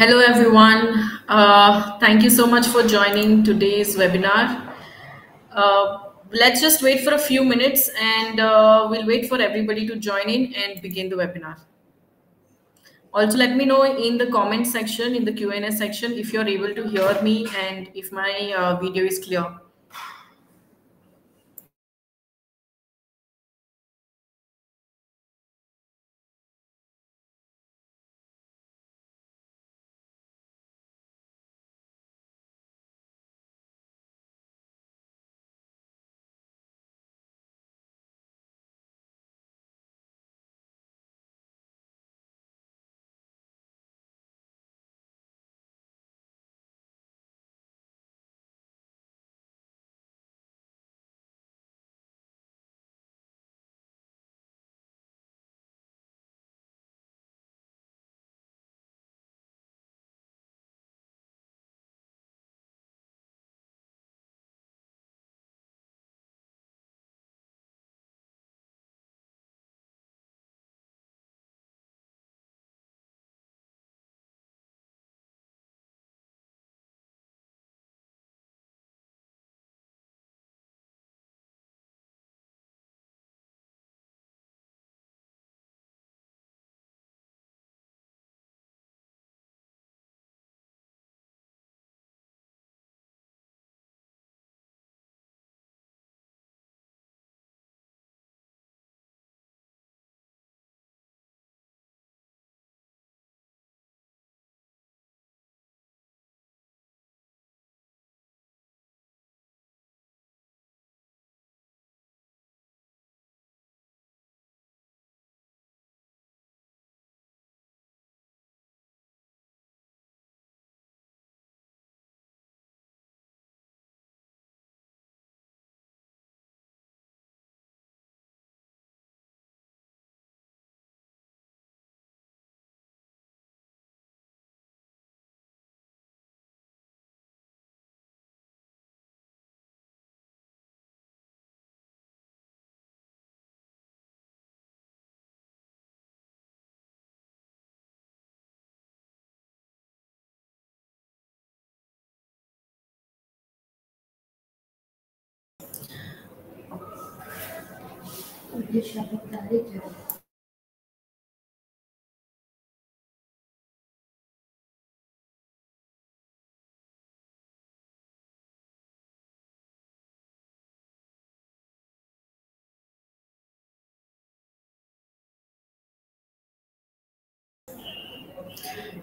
Hello, everyone. Uh, thank you so much for joining today's webinar. Uh, let's just wait for a few minutes and uh, we'll wait for everybody to join in and begin the webinar. Also, let me know in the comment section, in the Q&A section, if you're able to hear me and if my uh, video is clear.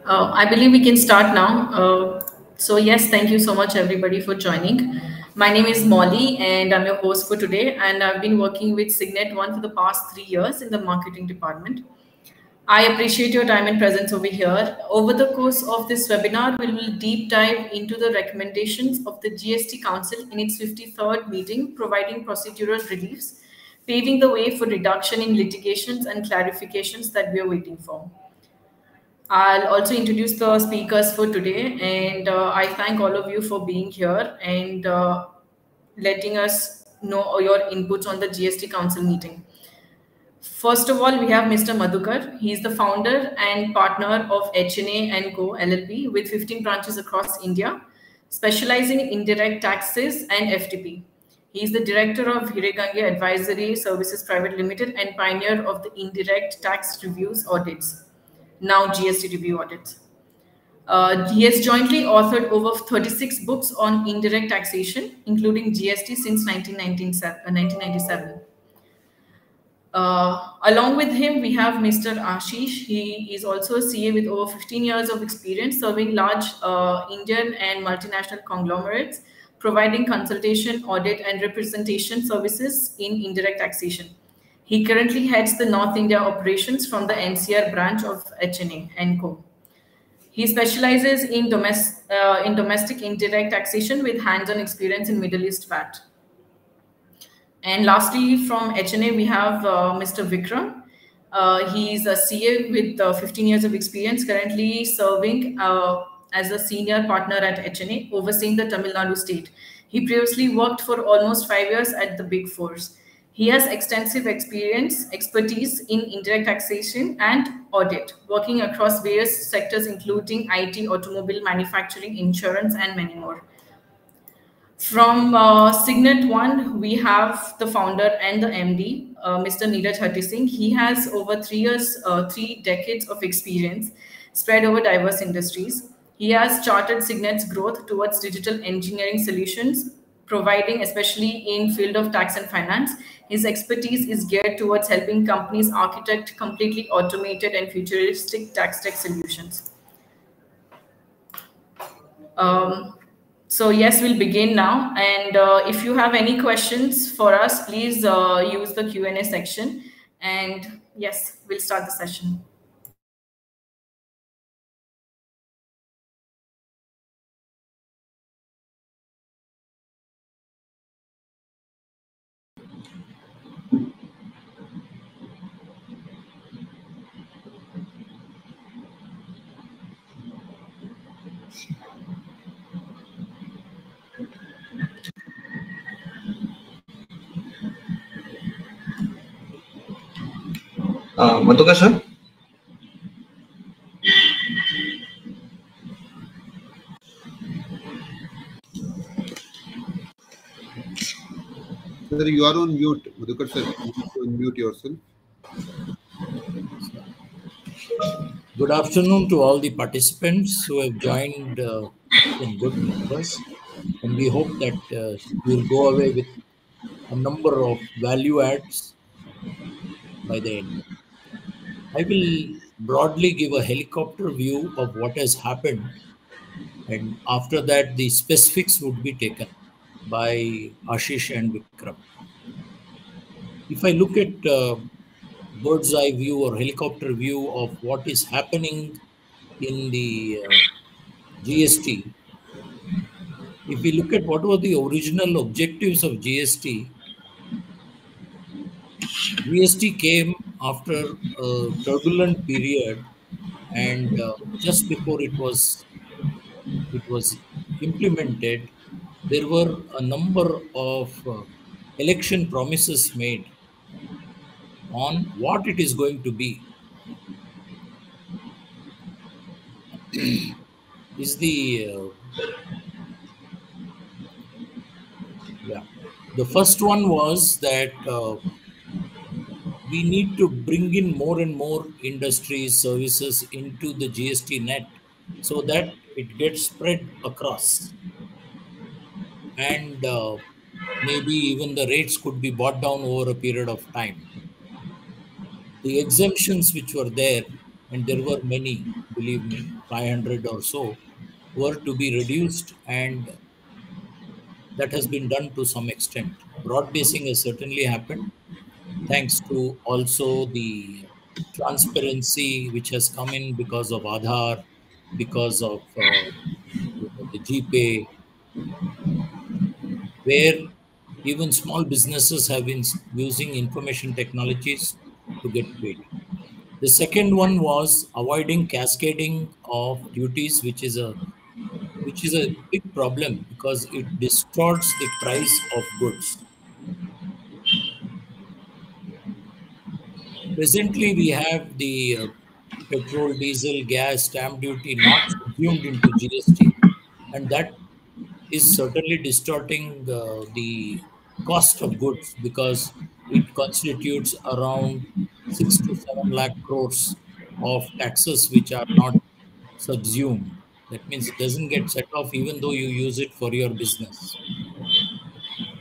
Uh, I believe we can start now. Uh, so yes, thank you so much everybody for joining. My name is Molly and I'm your host for today. And I've been working with Cygnet One for the past three years in the marketing department. I appreciate your time and presence over here. Over the course of this webinar, we will deep dive into the recommendations of the GST Council in its 53rd meeting, providing procedural reliefs, paving the way for reduction in litigations and clarifications that we are waiting for. I'll also introduce the speakers for today, and uh, I thank all of you for being here and uh, letting us know your inputs on the GST Council meeting. First of all, we have Mr. Madhukar. He's the founder and partner of HNA & Co. LLP with 15 branches across India, specializing in indirect taxes and FTP. He's the director of Hiregange Advisory Services Private Limited and pioneer of the indirect tax reviews audits now GST review audits. Uh, he has jointly authored over 36 books on indirect taxation, including GST since 1997. Uh, along with him, we have Mr. Ashish. He is also a CA with over 15 years of experience serving large uh, Indian and multinational conglomerates, providing consultation, audit, and representation services in indirect taxation. He currently heads the North India operations from the NCR branch of HNA & Co. He specializes in, domestic, uh, in domestic indirect taxation with hands-on experience in Middle East VAT. And lastly, from HNA, we have uh, Mr. Vikram. Uh, he's a CA with uh, 15 years of experience, currently serving uh, as a senior partner at HNA, overseeing the Tamil Nadu state. He previously worked for almost five years at the Big Fours. He has extensive experience, expertise in indirect taxation and audit, working across various sectors including IT, automobile manufacturing, insurance, and many more. From uh, Cygnet One, we have the founder and the MD, uh, Mr. Niraj Hutheesing. He has over three years, uh, three decades of experience spread over diverse industries. He has charted Cygnet's growth towards digital engineering solutions, providing especially in field of tax and finance. His expertise is geared towards helping companies architect completely automated and futuristic tax tech solutions. Um, so yes, we'll begin now. And uh, if you have any questions for us, please uh, use the Q&A section. And yes, we'll start the session. Uh, Madhukar sir? Sir, you are on mute. Madhukar sir, you need to unmute yourself. Good afternoon to all the participants who have joined uh, in good numbers. And we hope that uh, we'll go away with a number of value adds by the end. I will broadly give a helicopter view of what has happened, and after that, the specifics would be taken by Ashish and Vikram. If I look at uh, bird's eye view or helicopter view of what is happening in the uh, GST, if we look at what were the original objectives of GST, GST came after a turbulent period, and uh, just before it was it was implemented, there were a number of uh, election promises made on what it is going to be. is the uh, yeah the first one was that uh, we need to bring in more and more industries services into the gst net so that it gets spread across. And uh, maybe even the rates could be brought down over a period of time. The exemptions which were there and there were many believe me 500 or so were to be reduced and that has been done to some extent. Broad basing has certainly happened thanks to also the transparency which has come in because of Aadhaar, because of uh, the GPay, where even small businesses have been using information technologies to get paid. The second one was avoiding cascading of duties, which is a which is a big problem because it distorts the price of goods. Presently, we have the uh, petrol, diesel, gas, stamp duty not subsumed into GST, and that is certainly distorting uh, the cost of goods because it constitutes around six to seven lakh crores of taxes which are not subsumed. That means it doesn't get set off even though you use it for your business.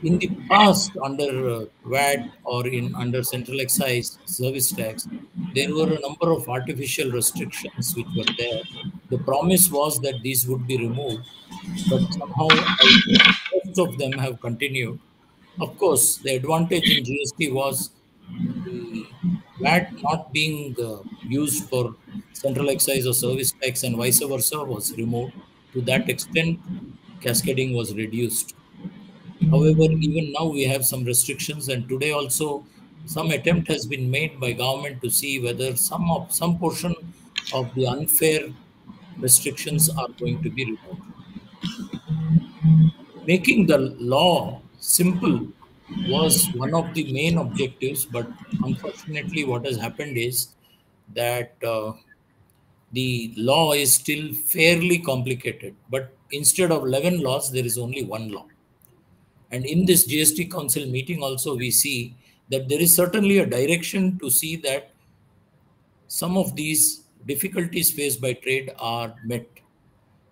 In the past, under uh, VAT or in under central excise service tax, there were a number of artificial restrictions which were there. The promise was that these would be removed, but somehow most of them have continued. Of course, the advantage in GST was VAT not being uh, used for central excise or service tax and vice versa was removed. To that extent, cascading was reduced. However, even now we have some restrictions, and today also some attempt has been made by government to see whether some of some portion of the unfair restrictions are going to be removed. Making the law simple was one of the main objectives, but unfortunately, what has happened is that uh, the law is still fairly complicated. But instead of 11 laws, there is only one law. And in this GST Council meeting, also, we see that there is certainly a direction to see that some of these difficulties faced by trade are met.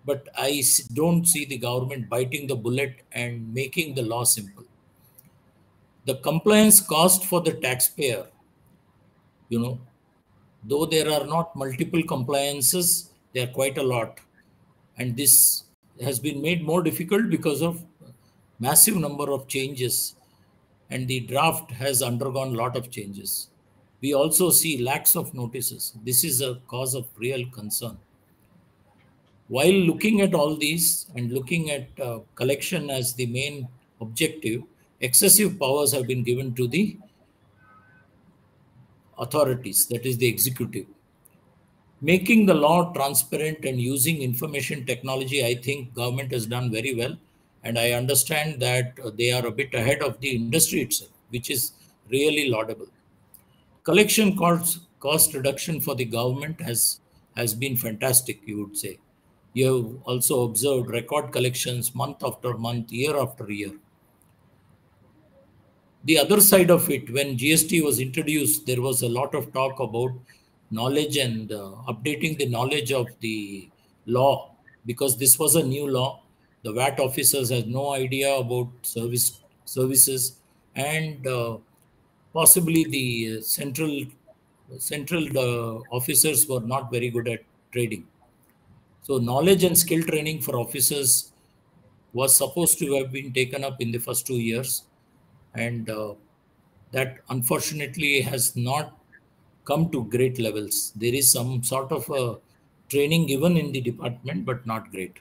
But I don't see the government biting the bullet and making the law simple. The compliance cost for the taxpayer, you know, though there are not multiple compliances, there are quite a lot. And this has been made more difficult because of massive number of changes and the draft has undergone a lot of changes. We also see lakhs of notices. This is a cause of real concern. While looking at all these and looking at uh, collection as the main objective, excessive powers have been given to the authorities, that is the executive. Making the law transparent and using information technology, I think government has done very well. And I understand that they are a bit ahead of the industry itself, which is really laudable. Collection cost, cost reduction for the government has, has been fantastic, you would say. You have also observed record collections month after month, year after year the other side of it, when GST was introduced, there was a lot of talk about knowledge and uh, updating the knowledge of the law because this was a new law. The VAT officers had no idea about service services, and uh, possibly the central central uh, officers were not very good at trading. So knowledge and skill training for officers was supposed to have been taken up in the first two years and uh, that unfortunately has not come to great levels. There is some sort of a training given in the department, but not great.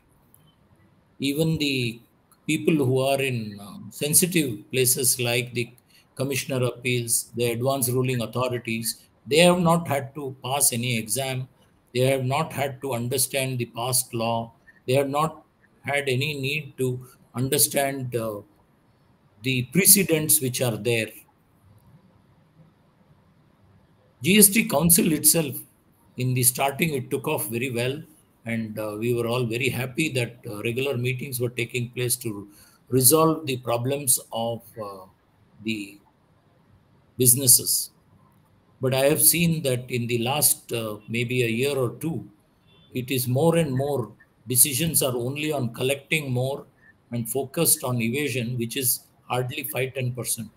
Even the people who are in uh, sensitive places like the commissioner appeals, the advanced ruling authorities, they have not had to pass any exam. They have not had to understand the past law. They have not had any need to understand uh, the precedents which are there. GST Council itself, in the starting, it took off very well, and uh, we were all very happy that uh, regular meetings were taking place to resolve the problems of uh, the businesses. But I have seen that in the last maybe a year or two, it is more and more decisions are only on collecting more and focused on evasion, which is hardly 5 10%.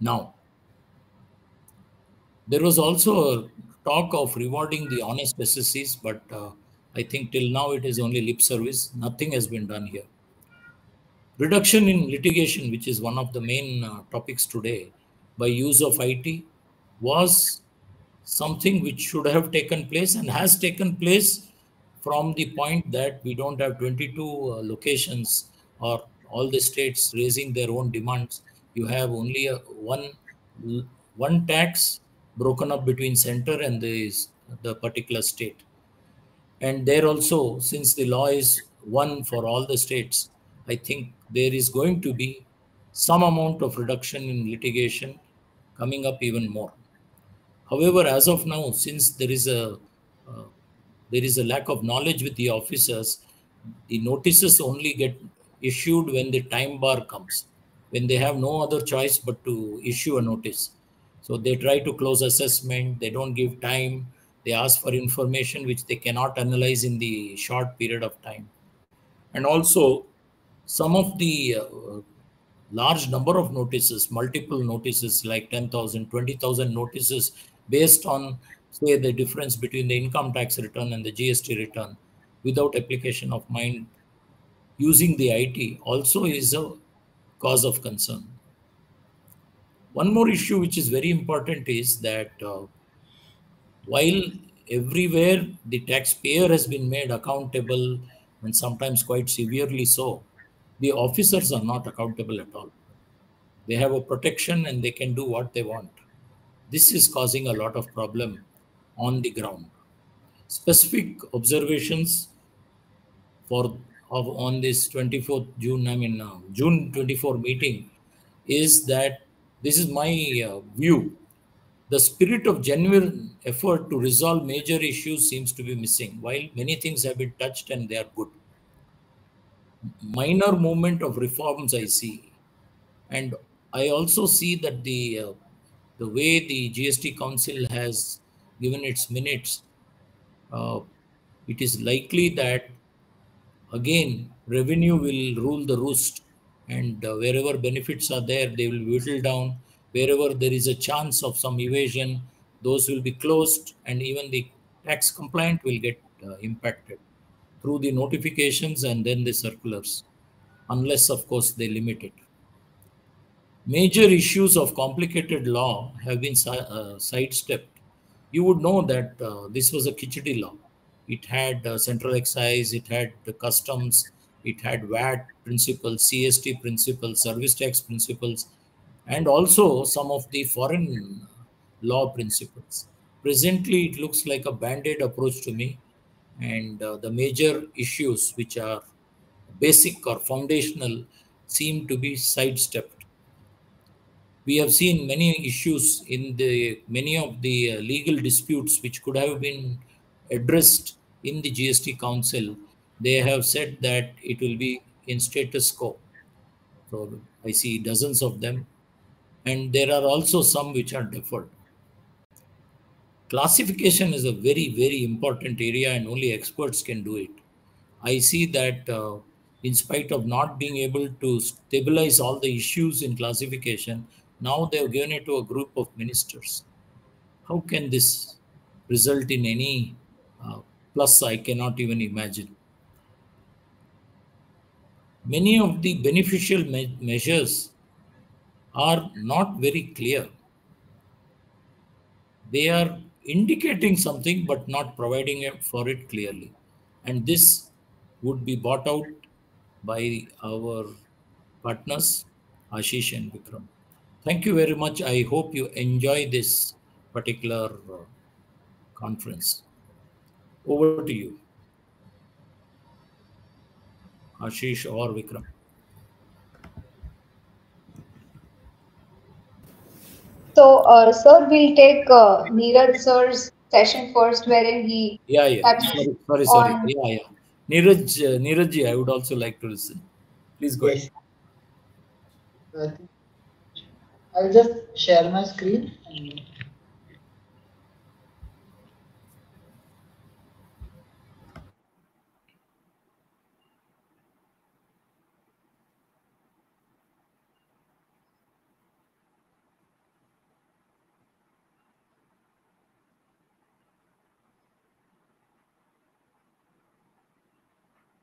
Now, there was also a talk of rewarding the honest assessees, but uh, I think till now it is only lip service. Nothing has been done here. Reduction in litigation, which is one of the main uh, topics today, by use of IT, was something which should have taken place and has taken place from the point that we don't have 22 uh, locations or all the states raising their own demands. You have only a one one tax broken up between center and the, the particular state. And there also, since the law is one for all the states, I think there is going to be some amount of reduction in litigation coming up even more. However, as of now, since there is a uh, there is a lack of knowledge with the officers, the notices only get issued when the time bar comes, when they have no other choice but to issue a notice. So they try to close assessment, they don't give time, they ask for information which they cannot analyze in the short period of time. And also, some of the uh, large number of notices, multiple notices like 10,000, 20,000 notices based on, say, the difference between the income tax return and the GST return without application of mind using the IT also is a cause of concern. One more issue which is very important is that uh, while everywhere the taxpayer has been made accountable and sometimes quite severely so, the officers are not accountable at all. They have a protection and they can do what they want. This is causing a lot of problem on the ground. Specific observations for of on this 24th June, I mean uh, June 24 meeting, is that this is my uh, view. The spirit of genuine effort to resolve major issues seems to be missing, while many things have been touched and they are good. Minor movement of reforms I see, and I also see that the uh, the way the GST Council has given its minutes, uh, it is likely that again revenue will rule the roost. And uh, wherever benefits are there they will whittle down wherever there is a chance of some evasion those will be closed and even the tax compliant will get uh, impacted through the notifications and then the circulars unless of course they limit it. Major issues of complicated law have been uh, sidestepped. You would know that uh, this was a Khichdi law. It had uh, central excise, it had customs, it had VAT principles, CST principles, service tax principles, and also some of the foreign law principles. Presently, it looks like a band-aid approach to me, and uh, the major issues which are basic or foundational seem to be sidestepped. We have seen many issues in the many of the uh, legal disputes which could have been addressed in the GST Council, they have said that it will be in status quo. So I see dozens of them. And there are also some which are deferred. Classification is a very, very important area and only experts can do it. I see that uh, in spite of not being able to stabilize all the issues in classification, now they have given it to a group of ministers. How can this result in any uh, plus I cannot even imagine. Many of the beneficial me measures are not very clear. They are indicating something but not providing for it clearly. And this would be bought out by our partners, Ashish and Vikram. Thank you very much. I hope you enjoy this particular uh, conference. Over to you. Ashish or Vikram. So, uh, sir, we'll take uh, Niraj sir's session first, wherein he. Yeah, yeah. Sorry, sorry, sorry. On... Yeah, yeah. Niraj, uh, Niraj, I would also like to listen. Please go yes. ahead. I'll just share my screen. And...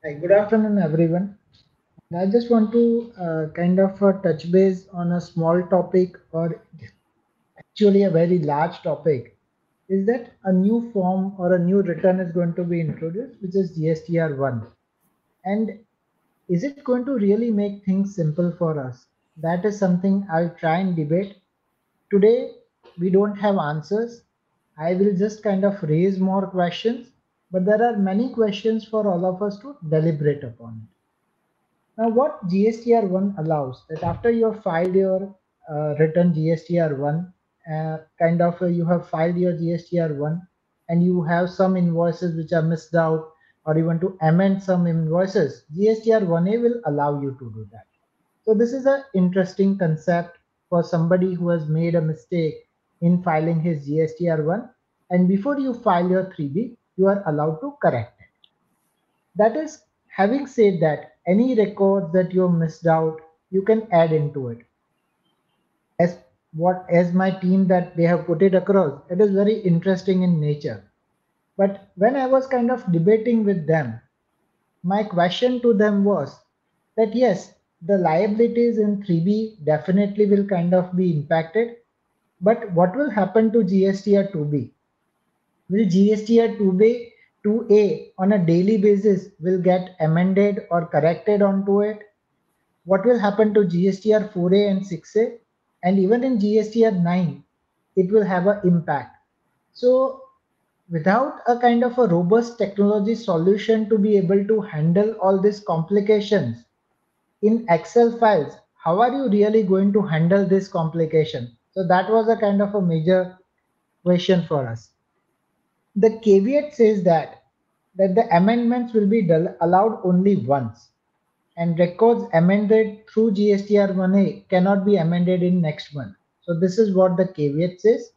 Hi, good afternoon, everyone. I just want to uh, kind of uh, touch base on a small topic or actually a very large topic is that a new form or a new return is going to be introduced, which is GSTR1. And is it going to really make things simple for us? That is something I'll try and debate. Today, we don't have answers. I will just kind of raise more questions but there are many questions for all of us to deliberate upon it. Now, what GSTR1 allows that after you have filed your uh, return GSTR1, uh, kind of uh, you have filed your GSTR1 and you have some invoices which are missed out or you want to amend some invoices, GSTR1A will allow you to do that. So this is an interesting concept for somebody who has made a mistake in filing his GSTR1. And before you file your 3B, you are allowed to correct it. That is, having said that, any records that you missed out, you can add into it. As what as my team that they have put it across, it is very interesting in nature. But when I was kind of debating with them, my question to them was that yes, the liabilities in 3B definitely will kind of be impacted. But what will happen to GSTR 2B? Will GSTR 2B 2A on a daily basis will get amended or corrected onto it? What will happen to GSTR 4A and 6A? And even in GSTR 9, it will have an impact. So without a kind of a robust technology solution to be able to handle all these complications in Excel files, how are you really going to handle this complication? So that was a kind of a major question for us. The caveat says that that the amendments will be allowed only once and records amended through GSTR 1A cannot be amended in next month. So this is what the caveat says.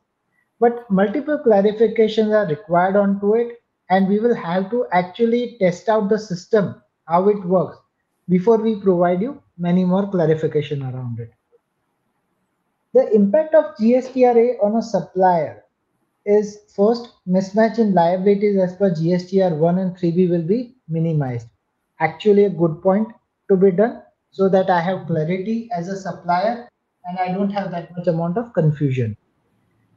But multiple clarifications are required onto it and we will have to actually test out the system, how it works before we provide you many more clarification around it. The impact of GSTRA on a supplier is first mismatch in liabilities as per GSTR 1 and 3B will be minimized. Actually a good point to be done so that I have clarity as a supplier and I don't have that much amount of confusion.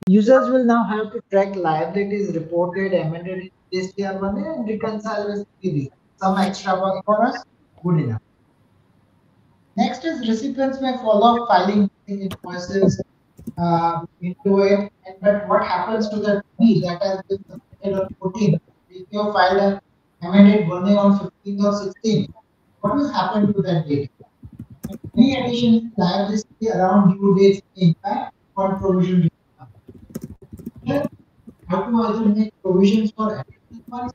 Users will now have to track liabilities reported, amended in GSTR 1 and reconcile with 3B. Some extra work for us, good enough. Next is recipients may follow filing invoices uh, into it. But what happens to the fee that has been submitted on 14? If you filed an amended one on 15 or 16, what will happen to that date? Any addition liability around due dates impact on provision. How to either make provisions for additional funds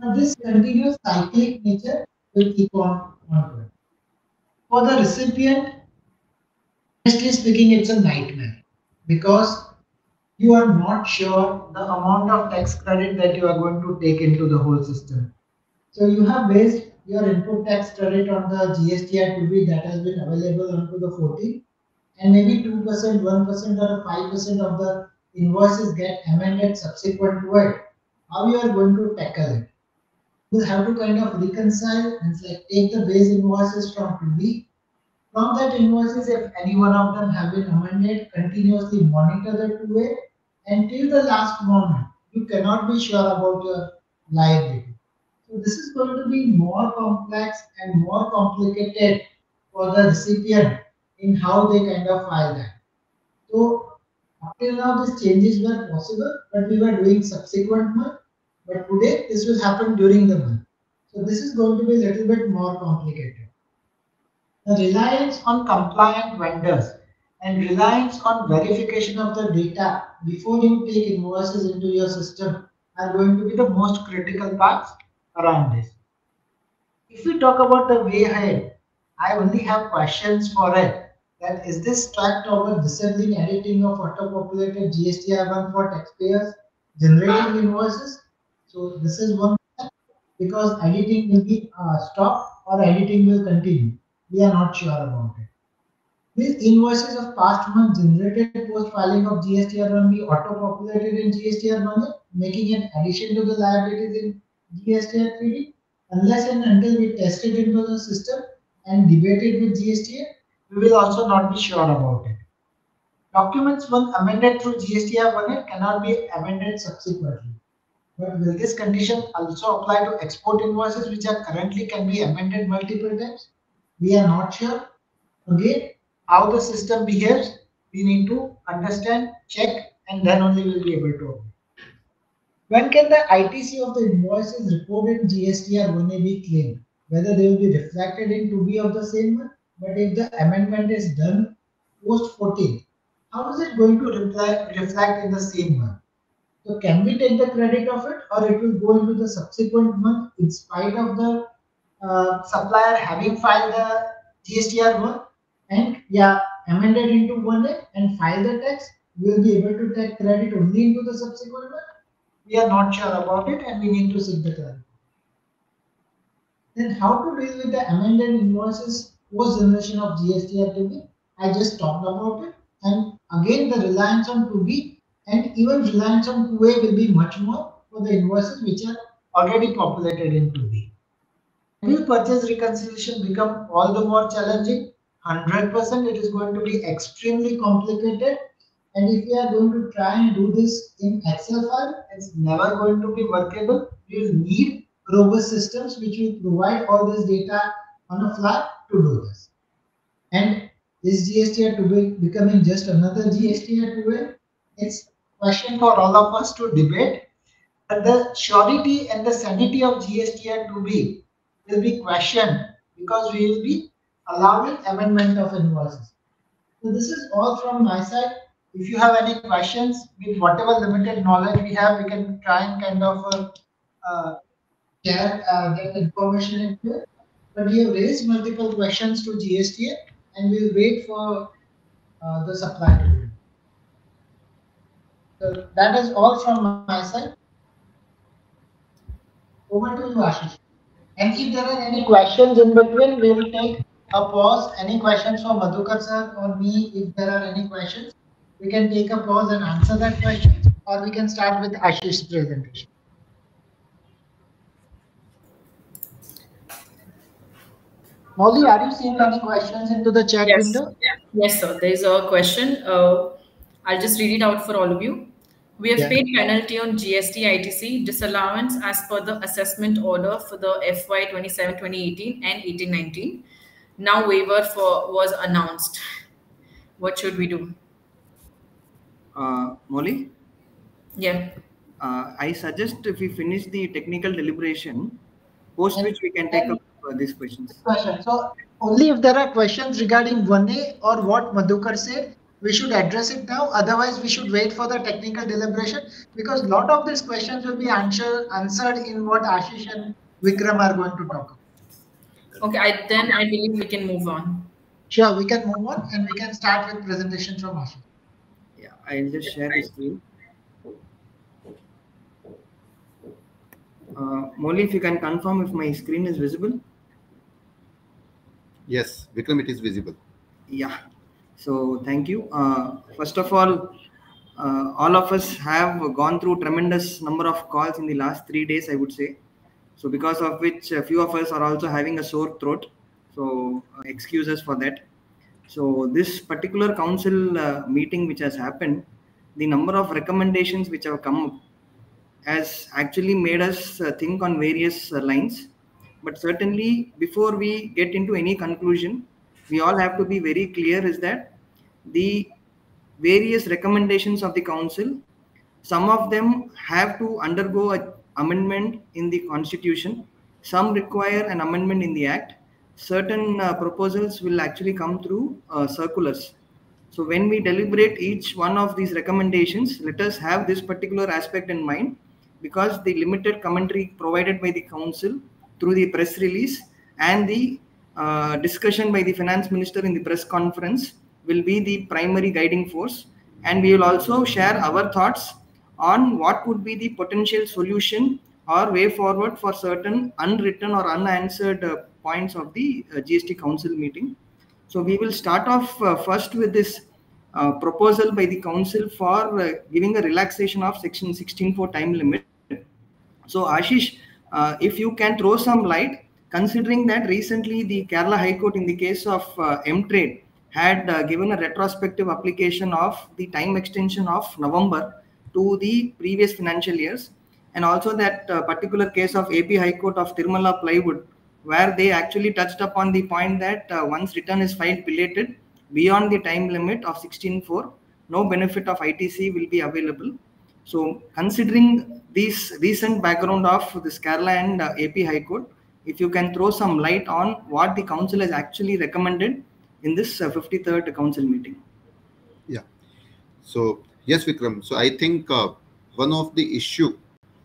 now, this continuous cyclic nature will keep on ongoing. For the recipient, honestly speaking, it's a nightmare because you are not sure the amount of tax credit that you are going to take into the whole system. So you have based your input tax credit on the GSTR 2B that has been available onto the 14 and maybe 2%, 1% or 5% of the invoices get amended subsequent to it. How you are going to tackle it? You have to kind of reconcile and like take the base invoices from 2B from that invoices, if any one of them have been amended, continuously monitor the 2A until the last moment. You cannot be sure about your liability. So this is going to be more complex and more complicated for the recipient in how they kind of file that. So up till now these changes were possible, but we were doing subsequent month. But today this will happen during the month. So this is going to be a little bit more complicated. The reliance on compliant vendors and reliance on verification of the data before you take invoices into your system are going to be the most critical parts around this. If we talk about the way ahead, I only have questions for it. That is this tracked over disabling editing of auto-populated GSTR1 for taxpayers generating invoices? So this is one because editing will be uh, stopped or editing will continue we are not sure about it. These invoices of past months generated post filing of GSTR 1 be auto populated in GSTR 1 making an addition to the liabilities in GSTR 3 unless and until we test it into the system and debate it with GSTR, we will also not be sure about it. Documents once amended through GSTR 1 cannot be amended subsequently. But will this condition also apply to export invoices which are currently can be amended multiple times? We are not sure. Again, how the system behaves, we need to understand, check, and then only we'll be able to. When can the ITC of the invoices reported GSTR 1A be claimed? Whether they will be reflected in 2B of the same month, but if the amendment is done post 14, how is it going to reflect in the same month? So can we take the credit of it or it will go into the subsequent month in spite of the uh, supplier having filed the GSTR one and yeah amended into one and file the tax, we will be able to take credit only into the subsequent one. We are not sure about it and we need to seek the credit. Then how to deal with the amended invoices post generation of GSTR 2B? I just talked about it. And again, the reliance on 2B and even reliance on 2A will be much more for the invoices which are already populated in 2B. Will purchase reconciliation become all the more challenging? 100% it is going to be extremely complicated. And if we are going to try and do this in Excel file, it's never going to be workable. We will need robust systems which will provide all this data on a fly to do this. And is GSTR 2B becoming just another GSTR 2 It's question for all of us to debate. But the surety and the sanity of GSTR 2B will be questioned because we will be allowing amendment of invoices. So this is all from my side. If you have any questions with whatever limited knowledge we have, we can try and kind of uh, uh, share uh, information into it. But we have raised multiple questions to GSTA and we'll wait for uh, the supply to. So that is all from my side. Over to you, Ashish. And if there are any questions in between, we will take a pause. Any questions from Madhukar sir or me? If there are any questions, we can take a pause and answer that question, or we can start with Ashish's presentation. Molly, are you seeing any questions into the chat Yes, window? yes, sir. There is a question. Uh, I'll just read it out for all of you. We have Yeah. paid penalty on GST ITC disallowance as per the assessment order for the FY 27 2018 and 18 19. Now waiver for was announced. What should we do? Uh, Molly, Yeah. uh, I suggest if we finish the technical deliberation, post And- which we can take up uh, these questions. Question. So only if there are questions regarding 1A or what Madhukar said, we should address it now. Otherwise, we should wait for the technical deliberation because a lot of these questions will be answer, answered in what Ashish and Vikram are going to talk about. Okay. I then I believe we can move on. Sure, we can move on and we can start with presentation from Ashish. Yeah, I'll just share the screen. Uh, Molly, if you can confirm if my screen is visible. Yes, Vikram, it is visible. Yeah. So thank you. Uh, first of all, uh, all of us have gone through tremendous number of calls in the last three days, I would say. So because of which a few of us are also having a sore throat. So uh, excuses for that. So this particular council uh, meeting which has happened, the number of recommendations which have come up has actually made us uh, think on various uh, lines. But certainly, before we get into any conclusion, we all have to be very clear is that the various recommendations of the council, some of them have to undergo a amendment in the constitution, some require an amendment in the act, certain uh, proposals will actually come through uh, circulars. So when we deliberate each one of these recommendations, let us have this particular aspect in mind because the limited commentary provided by the council through the press release and the uh, discussion by the finance minister in the press conference will be the primary guiding force and we will also share our thoughts on what would be the potential solution or way forward for certain unwritten or unanswered uh, points of the uh, gst council meeting so we will start off uh, first with this uh, proposal by the council for uh, giving a relaxation of section 16.4 time limit. So Ashish, uh, if you can throw some light, considering that recently the Kerala High Court in the case of M-Trade had uh, given a retrospective application of the time extension of November to the previous financial years and also that uh, particular case of AP High Court of Tirumala Plywood where they actually touched upon the point that uh, once return is filed belated beyond the time limit of 16.4, no benefit of ITC will be available. So considering this recent background of this Kerala and uh, AP High Court, if you can throw some light on what the council has actually recommended in this uh, 53rd council meeting. Yeah. So yes, Vikram. So I think uh, one of the issue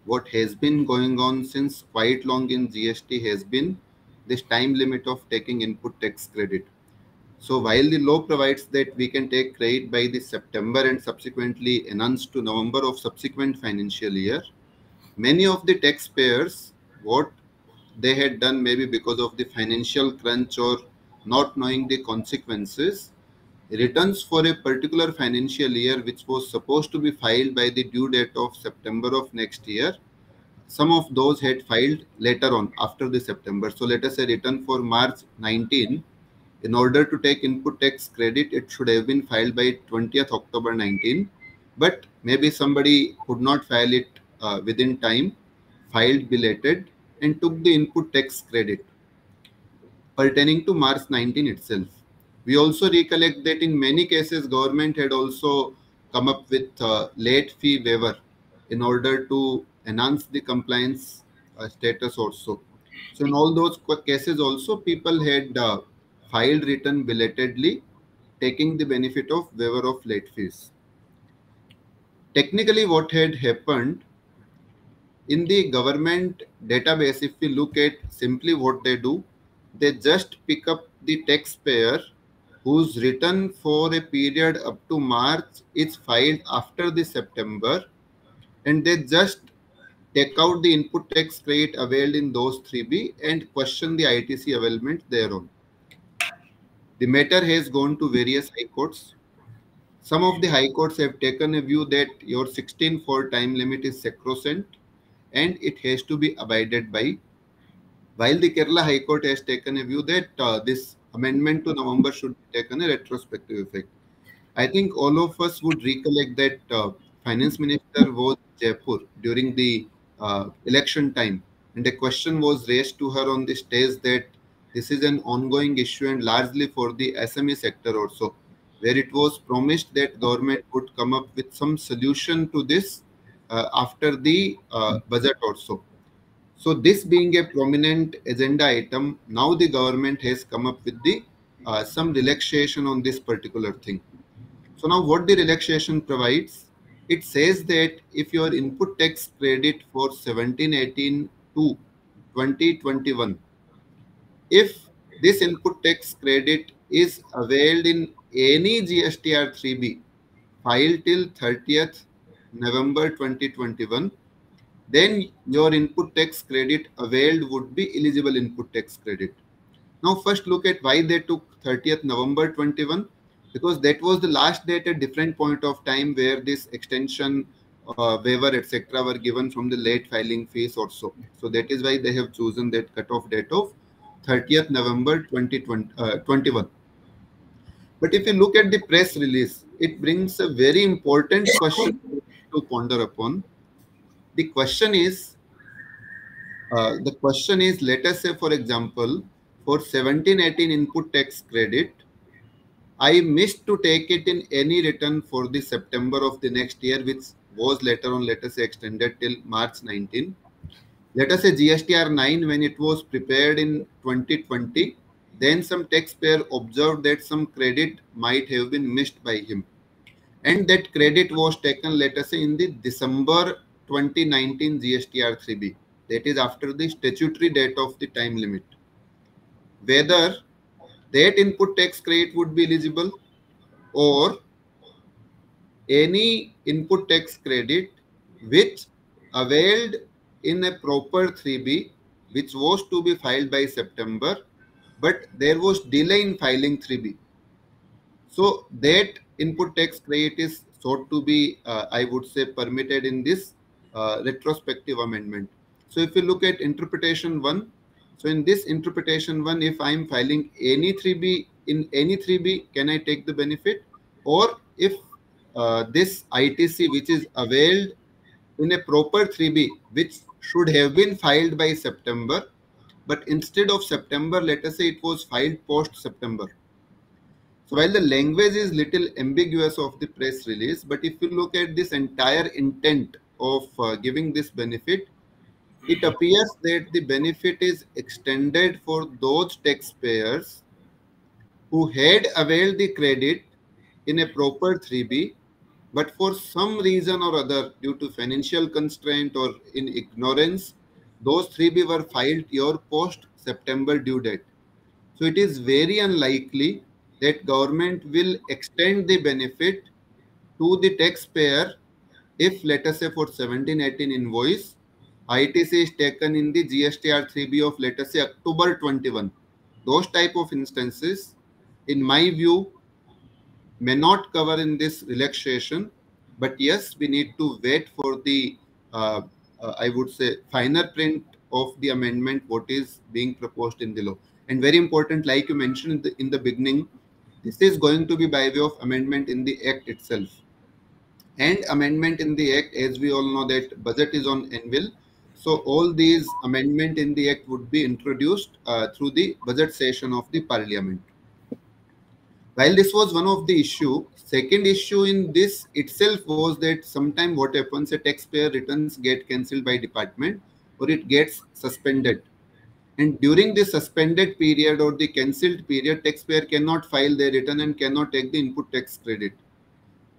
what has been going on since quite long in GST has been this time limit of taking input tax credit. So while the law provides that we can take credit by the September and subsequently enhanced to November of subsequent financial year, many of the taxpayers, what they had done maybe because of the financial crunch or not knowing the consequences, returns for a particular financial year which was supposed to be filed by the due date of September of next year, some of those had filed later on after the September. So let us say return for March 19 in order to take input tax credit it should have been filed by 20th october 19 but maybe somebody could not file it uh, within time filed belated and took the input tax credit pertaining to march 19 itself we also recollect that in many cases government had also come up with late fee waiver in order to enhance the compliance uh, status also so in all those cases also people had uh, filed return belatedly, taking the benefit of waiver of late fees. Technically, what had happened in the government database, if we look at simply what they do, they just pick up the taxpayer whose return for a period up to March is filed after the September and they just take out the input tax credit availed in those 3B and question the ITC availment thereon. The matter has gone to various high courts. Some of the high courts have taken a view that your 16 for time limit is sacrosanct and it has to be abided by. While the Kerala High Court has taken a view that uh, this amendment to November should be taken a retrospective effect. I think all of us would recollect that uh, finance minister was Jaipur during the uh, election time, and a question was raised to her on the stage that this is an ongoing issue and largely for the SME sector also, where it was promised that government would come up with some solution to this uh, after the uh, budget also. So this being a prominent agenda item, now the government has come up with the uh, some relaxation on this particular thing. So now what the relaxation provides, it says that if your input tax credit for 1718 to 2021, if this input tax credit is availed in any GSTR 3B filed till 30th November 2021, then your input tax credit availed would be eligible input tax credit. Now first look at why they took 30th November 21 because that was the last date at different point of time where this extension uh, waiver etc were given from the late filing phase or So So that is why they have chosen that cutoff date of 30th November 2021. Uh, but if you look at the press release, it brings a very important question to ponder upon the question is uh, the question is let us say for example for 1718 input tax credit i missed to take it in any return for the september of the next year which was later on let us say extended till march 19 let us say gstr 9 when it was prepared in 2020 then some taxpayer observed that some credit might have been missed by him. And that credit was taken let us say in the december 2019 GSTR 3B. That is after the statutory date of the time limit. Whether that input tax credit would be eligible or any input tax credit which availed in a proper 3B which was to be filed by September but there was delay in filing 3B. So that input tax credit is sought to be, uh, I would say, permitted in this uh, retrospective amendment. So if you look at interpretation one, so in this interpretation one, if I'm filing any 3B in any 3B, can I take the benefit? Or if uh, this ITC which is availed in a proper 3B, which should have been filed by September, but instead of September, let us say it was filed post September. So while the language is little ambiguous of the press release, but if you look at this entire intent of uh, giving this benefit, it appears that the benefit is extended for those taxpayers who had availed the credit in a proper 3B, but for some reason or other, due to financial constraint or in ignorance, those 3B were filed your post September due date. So it is very unlikely that government will extend the benefit to the taxpayer if let us say for 1718 invoice ITC is taken in the GSTR 3B of let us say October 21 those type of instances in my view may not cover in this relaxation but yes we need to wait for the uh, uh, I would say finer print of the amendment what is being proposed in the law. And very important like you mentioned in the, in the beginning this is going to be by way of amendment in the act itself and amendment in the act as we all know that budget is on anvil. So all these amendment in the act would be introduced uh, through the budget session of the parliament. While this was one of the issue second issue in this itself was that sometime what happens a taxpayer returns get cancelled by department or it gets suspended. And during the suspended period or the cancelled period, taxpayer cannot file their return and cannot take the input tax credit.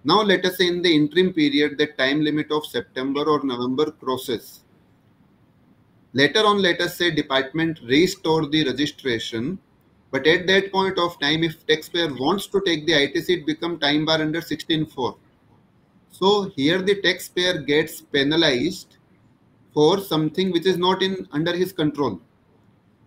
Now, let us say in the interim period, the time limit of September or November crosses. Later on, let us say department restore the registration, but at that point of time, if taxpayer wants to take the ITC, it become time bar under 16.4. So here the taxpayer gets penalized for something which is not in under his control.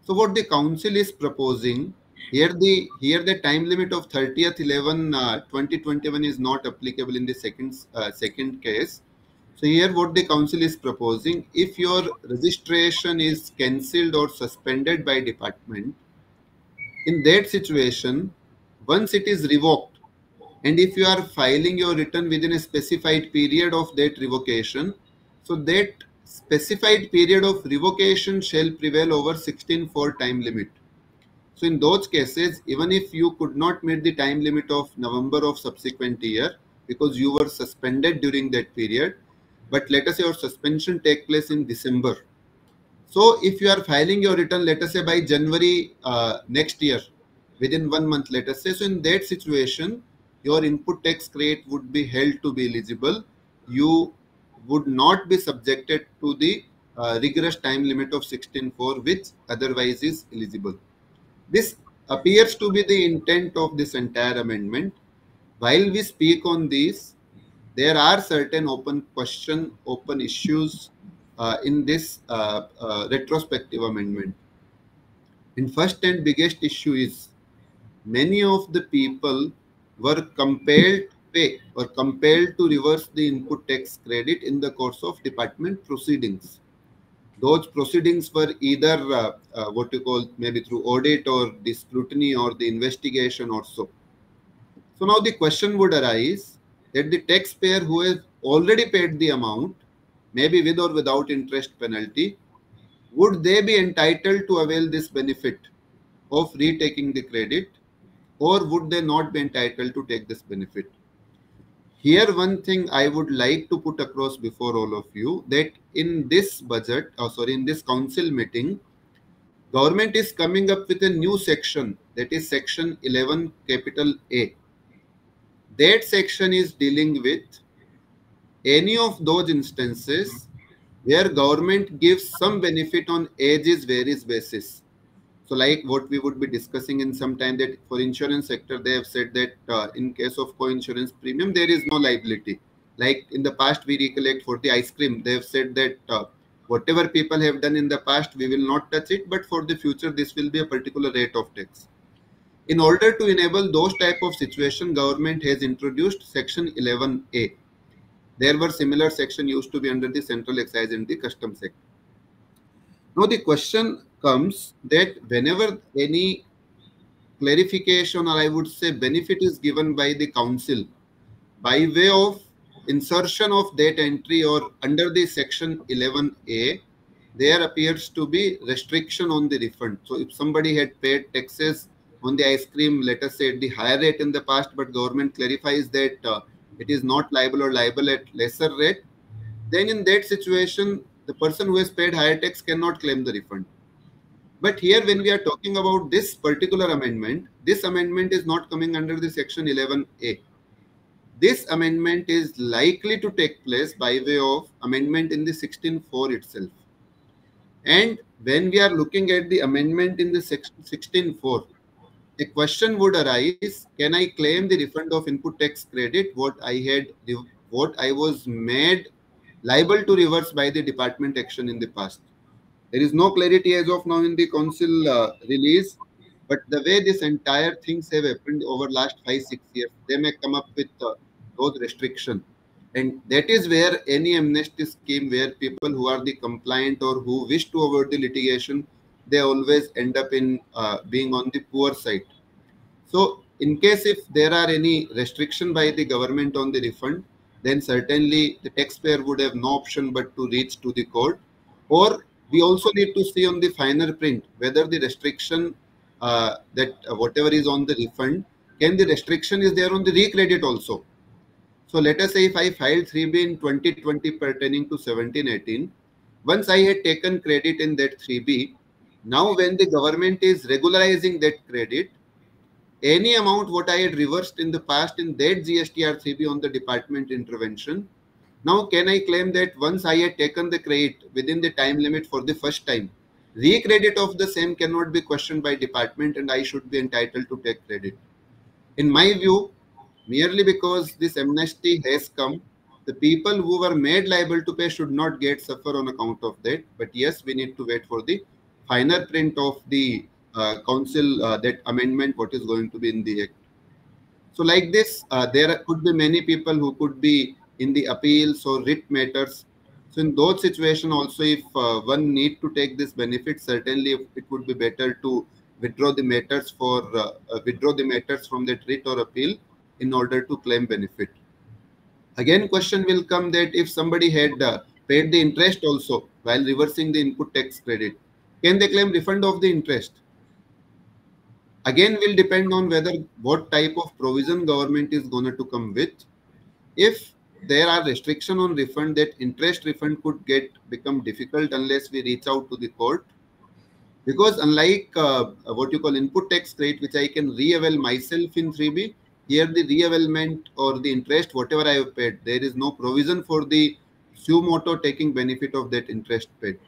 So what the council is proposing here the here the time limit of 30th 11 uh, 2021 is not applicable in the second uh, second case. So here what the council is proposing if your registration is cancelled or suspended by department in that situation once it is revoked and if you are filing your return within a specified period of that revocation so that specified period of revocation shall prevail over 16 for time limit so in those cases even if you could not meet the time limit of november of subsequent year because you were suspended during that period but let us say your suspension take place in december so if you are filing your return let us say by january uh, next year within one month let us say so in that situation your input tax credit would be held to be eligible. You would not be subjected to the uh, rigorous time limit of 16.4 which otherwise is eligible. This appears to be the intent of this entire amendment. While we speak on this, there are certain open question, open issues uh, in this uh, uh retrospective amendment. And first and biggest issue is many of the people were compelled to pay or compelled to reverse the input tax credit in the course of department proceedings. Those proceedings were either uh, uh, what you call maybe through audit or the scrutiny or the investigation or so. So now the question would arise that the taxpayer who has already paid the amount, maybe with or without interest penalty, would they be entitled to avail this benefit of retaking the credit or would they not be entitled to take this benefit? Here, one thing I would like to put across before all of you that in this budget, or oh, sorry, in this council meeting, government is coming up with a new section that is section 11 capital A. That section is dealing with any of those instances where government gives some benefit on ages various basis so like what we would be discussing in some time that for insurance sector, they have said that uh, in case of co-insurance premium, there is no liability. Like in the past, we recollect for the ice cream, they have said that uh, whatever people have done in the past, we will not touch it. But for the future, this will be a particular rate of tax. In order to enable those type of situation, government has introduced section 11A. There were similar section used to be under the central excise and the custom sector. Now the question comes that whenever any clarification or I would say benefit is given by the council by way of insertion of that entry or under the section 11a there appears to be restriction on the refund. So if somebody had paid taxes on the ice cream let us say at the higher rate in the past but government clarifies that uh, it is not liable or liable at lesser rate then in that situation the person who has paid higher tax cannot claim the refund but here, when we are talking about this particular amendment, this amendment is not coming under the section 11A. This amendment is likely to take place by way of amendment in the 16.4 itself. And when we are looking at the amendment in the section 16.4, a question would arise, can I claim the refund of input tax credit, what I had, what I was made liable to reverse by the department action in the past? There is no clarity as of now in the council uh, release, but the way this entire things have happened over last five six years, they may come up with uh, those restriction, and that is where any amnesty scheme where people who are the compliant or who wish to avoid the litigation, they always end up in uh, being on the poor side. So in case if there are any restriction by the government on the refund, then certainly the taxpayer would have no option but to reach to the court or we also need to see on the finer print whether the restriction uh, that uh, whatever is on the refund can the restriction is there on the recredit also? So let us say if i filed 3b in 2020 pertaining to 1718 once i had taken credit in that 3b Now, when the government is regularizing that credit, any amount what I had reversed in the past in that GSTR 3B on the department intervention, now can I claim that once I had taken the credit within the time limit for the first time, recredit of the same cannot be questioned by department and I should be entitled to take credit. In my view, merely because this amnesty has come, the people who were made liable to pay should not get suffer on account of that. But yes, we need to wait for the final print of the uh, council uh, that amendment what is going to be in the act so like this uh, there could be many people who could be in the appeals or writ matters. So in those situations also if uh, one need to take this benefit certainly it would be better to withdraw the matters for uh, uh, withdraw the matters from that writ or appeal in order to claim benefit. Again question will come that if somebody had paid the interest also while reversing the input tax credit can they claim refund of the interest? Again will depend on whether what type of provision government is going to come with. If there are restriction on refund that interest refund could get become difficult unless we reach out to the court. Because unlike uh, what you call input tax rate which i can re-avail myself in 3b here the re-availment or the interest whatever i have paid there is no provision for the suo moto taking benefit of that interest paid.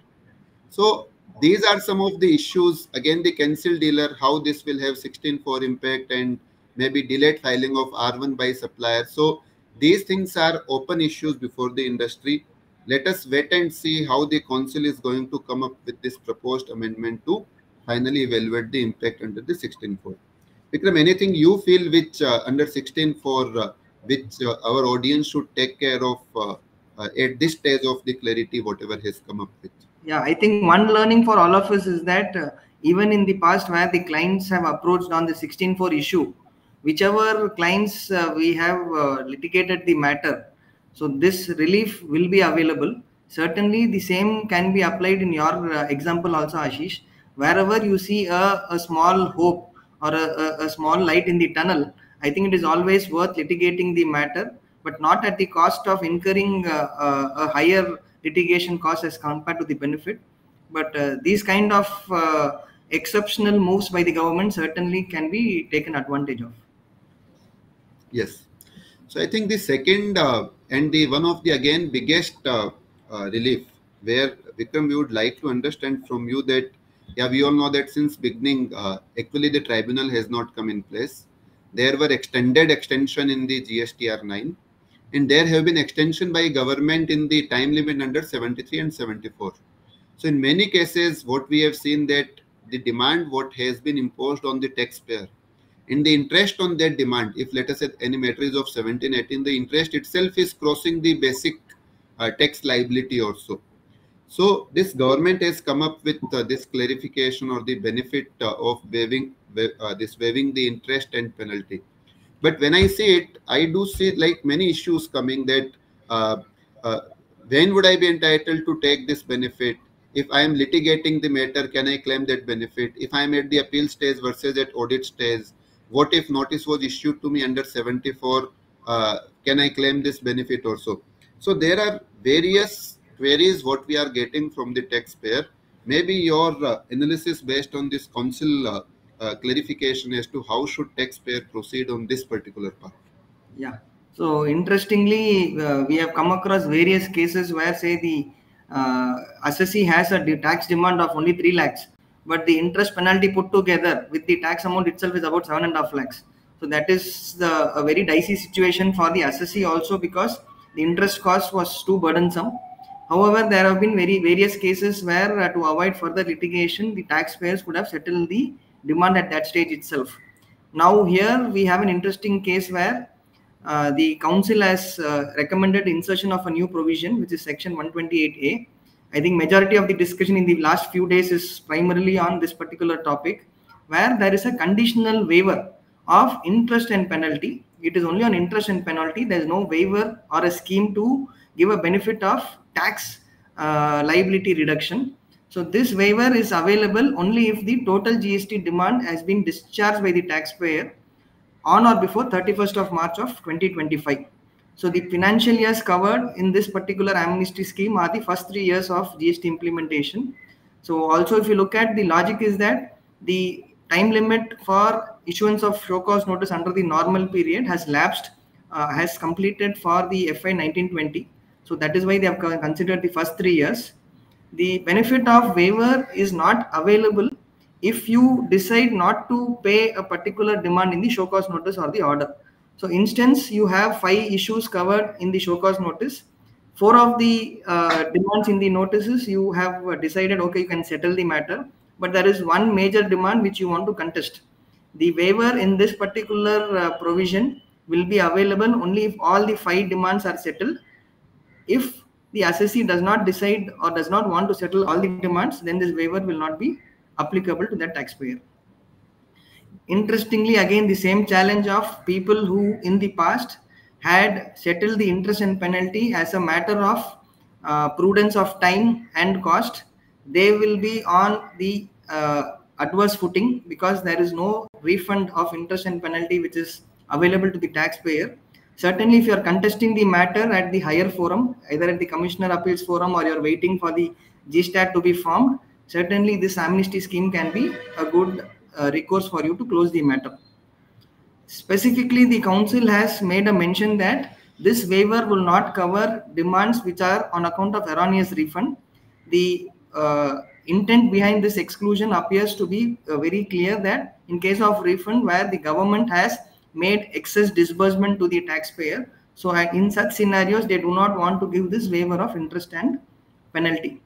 So these are some of the issues again the cancel dealer how this will have 16.4 impact and maybe delayed filing of r1 by supplier. So these things are open issues before the industry. Let us wait and see how the council is going to come up with this proposed amendment to finally evaluate the impact under the 16.4 vikram anything you feel which uh, under 16.4 uh, which uh, our audience should take care of uh, uh, at this stage of the clarity whatever has come up with? Yeah i think one learning for all of us is that uh, even in the past where the clients have approached on the 16.4 issue whichever clients uh, we have uh, litigated the matter so this relief will be available certainly the same can be applied in your uh, example also ashish wherever you see a, a small hope or a, a, a small light in the tunnel i think it is always worth litigating the matter but not at the cost of incurring uh, uh, a higher litigation cost as compared to the benefit. But uh, these kind of uh, exceptional moves by the government certainly can be taken advantage of. Yes. So I think the second uh, and the one of the again biggest uh, uh, relief where Vikram we would like to understand from you that yeah we all know that since beginning uh, actually the tribunal has not come in place. There were extended extension in the GSTR 9 and there have been extension by government in the time limit under 73 and 74 so in many cases what we have seen that the demand what has been imposed on the taxpayer in the interest on that demand. If let us say any matter is of 17 18 the interest itself is crossing the basic uh, tax liability also. So this government has come up with uh, this clarification or the benefit uh, of waiving uh, this waiving the interest and penalty. But when i see it i do see like many issues coming that uh, uh, when would i be entitled to take this benefit? If i am litigating the matter can i claim that benefit? If i am at the appeal stage versus at audit stage what if notice was issued to me under 74 uh, can i claim this benefit also so there are various queries what we are getting from the taxpayer maybe your uh, analysis based on this council uh, uh, clarification as to how should taxpayer proceed on this particular part. Yeah. So interestingly, uh, we have come across various cases where, say, the uh, assessee has a tax demand of only three lakhs, but the interest penalty put together with the tax amount itself is about seven and a half lakhs. So that is the, a very dicey situation for the assessee also because the interest cost was too burdensome. However, there have been very various cases where uh, to avoid further litigation, the taxpayers could have settled the demand at that stage itself. Now here we have an interesting case where uh, the council has uh, recommended insertion of a new provision which is section 128a. I think majority of the discussion in the last few days is primarily on this particular topic where there is a conditional waiver of interest and penalty. It is only on interest and penalty. There is no waiver or a scheme to give a benefit of tax uh, liability reduction so this waiver is available only if the total GST demand has been discharged by the taxpayer on or before 31st of March of 2025. So the financial years covered in this particular amnesty scheme are the first three years of GST implementation. So also if you look at the logic is that the time limit for issuance of show cause notice under the normal period has lapsed, uh, has completed for the FY 1920. So that is why they have considered the first three years. The benefit of waiver is not available if you decide not to pay a particular demand in the show cause notice or the order. So instance, you have five issues covered in the show cause notice. Four of the uh, demands in the notices, you have decided, okay, you can settle the matter. But there is one major demand which you want to contest. The waiver in this particular uh, provision will be available only if all the five demands are settled. If the assessee does not decide or does not want to settle all the demands, then this waiver will not be applicable to that taxpayer interestingly again the same challenge of people who in the past had settled the interest and penalty as a matter of uh, prudence of time and cost they will be on the uh, adverse footing because there is no refund of interest and penalty which is available to the taxpayer. Certainly if you are contesting the matter at the higher forum either at the commissioner appeals forum or you're waiting for the gstat to be formed certainly this amnesty scheme can be a good recourse for you to close the matter. Specifically, the council has made a mention that this waiver will not cover demands which are on account of erroneous refund. The uh, intent behind this exclusion appears to be uh, very clear that in case of refund where the government has made excess disbursement to the taxpayer, so in such scenarios, they do not want to give this waiver of interest and penalty.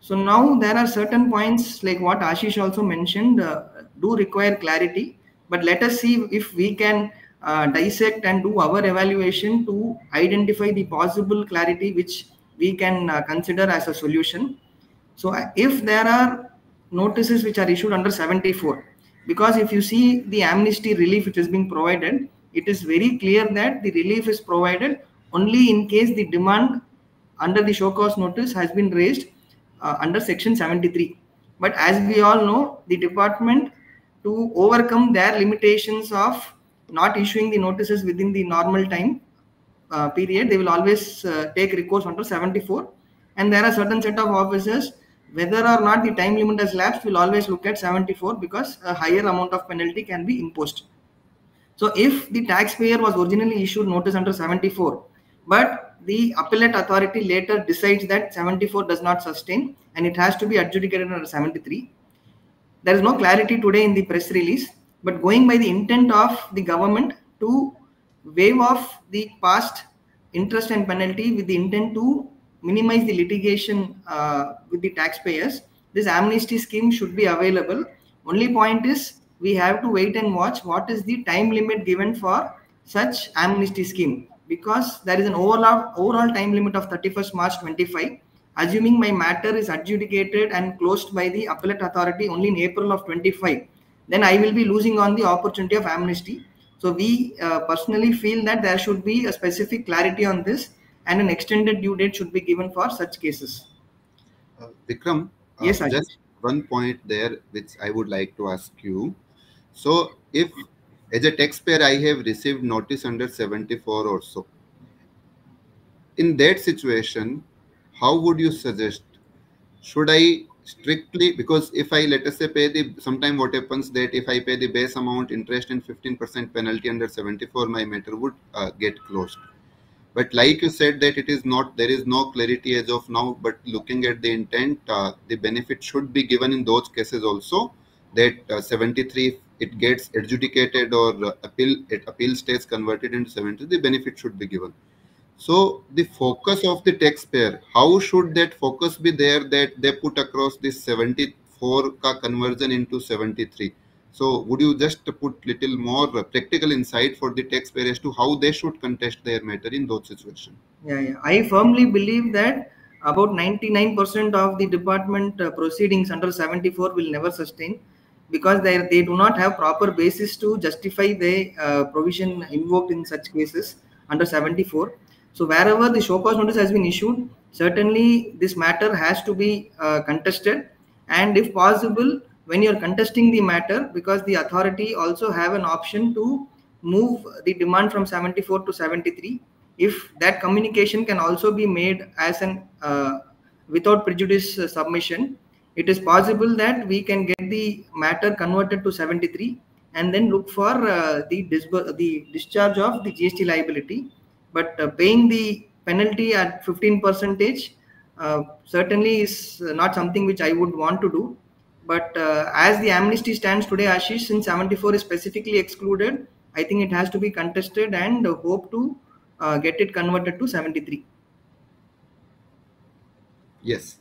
So now there are certain points like what Ashish also mentioned uh, do require clarity, but let us see if we can uh, dissect and do our evaluation to identify the possible clarity which we can uh, consider as a solution. So uh, if there are notices which are issued under 74, because if you see the amnesty relief which is being provided, it is very clear that the relief is provided only in case the demand under the show cause notice has been raised uh, under section 73 but as we all know the department to overcome their limitations of not issuing the notices within the normal time uh, period they will always uh, take recourse under 74 and there are certain set of officers whether or not the time limit has lapsed will always look at 74 because a higher amount of penalty can be imposed so if the taxpayer was originally issued notice under 74 but the appellate authority later decides that 74 does not sustain and it has to be adjudicated under 73. There is no clarity today in the press release, but going by the intent of the government to waive off the past interest and penalty with the intent to minimize the litigation uh, with the taxpayers, this amnesty scheme should be available. Only point is we have to wait and watch what is the time limit given for such amnesty scheme because there is an overall overall time limit of 31st March 25. Assuming my matter is adjudicated and closed by the appellate authority only in April of 25, then I will be losing on the opportunity of amnesty. So we uh, personally feel that there should be a specific clarity on this and an extended due date should be given for such cases. Uh, Vikram, uh, yes, just one point there which I would like to ask you. So if as a taxpayer i have received notice under 74 or so in that situation how would you suggest? Should i strictly because if i let us say pay the sometime what happens that if i pay the base amount interest and 15% penalty under 74 my matter would uh, get closed. But like you said that it is not there is no clarity as of now but looking at the intent uh, the benefit should be given in those cases also that uh, 73 it gets adjudicated or uh, appeal it appeal stays converted into 70 the benefit should be given so the focus of the taxpayer how should that focus be there that they put across this 74 ka conversion into 73 so would you just put little more practical insight for the taxpayer as to how they should contest their matter in those situations yeah, yeah. i firmly believe that about 99% of the department uh, proceedings under 74 will never sustain because they, they do not have proper basis to justify the uh, provision invoked in such cases under 74. So wherever the show cause notice has been issued, certainly this matter has to be uh, contested and if possible, when you're contesting the matter, because the authority also have an option to move the demand from 74 to 73, if that communication can also be made as an uh, without prejudice uh, submission, it is possible that we can get the matter converted to 73 and then look for uh, the, the discharge of the GST liability. But uh, paying the penalty at 15 percentage uh, certainly is not something which I would want to do. But uh, as the amnesty stands today, Ashish, since 74 is specifically excluded, I think it has to be contested and hope to uh, get it converted to 73. Yes.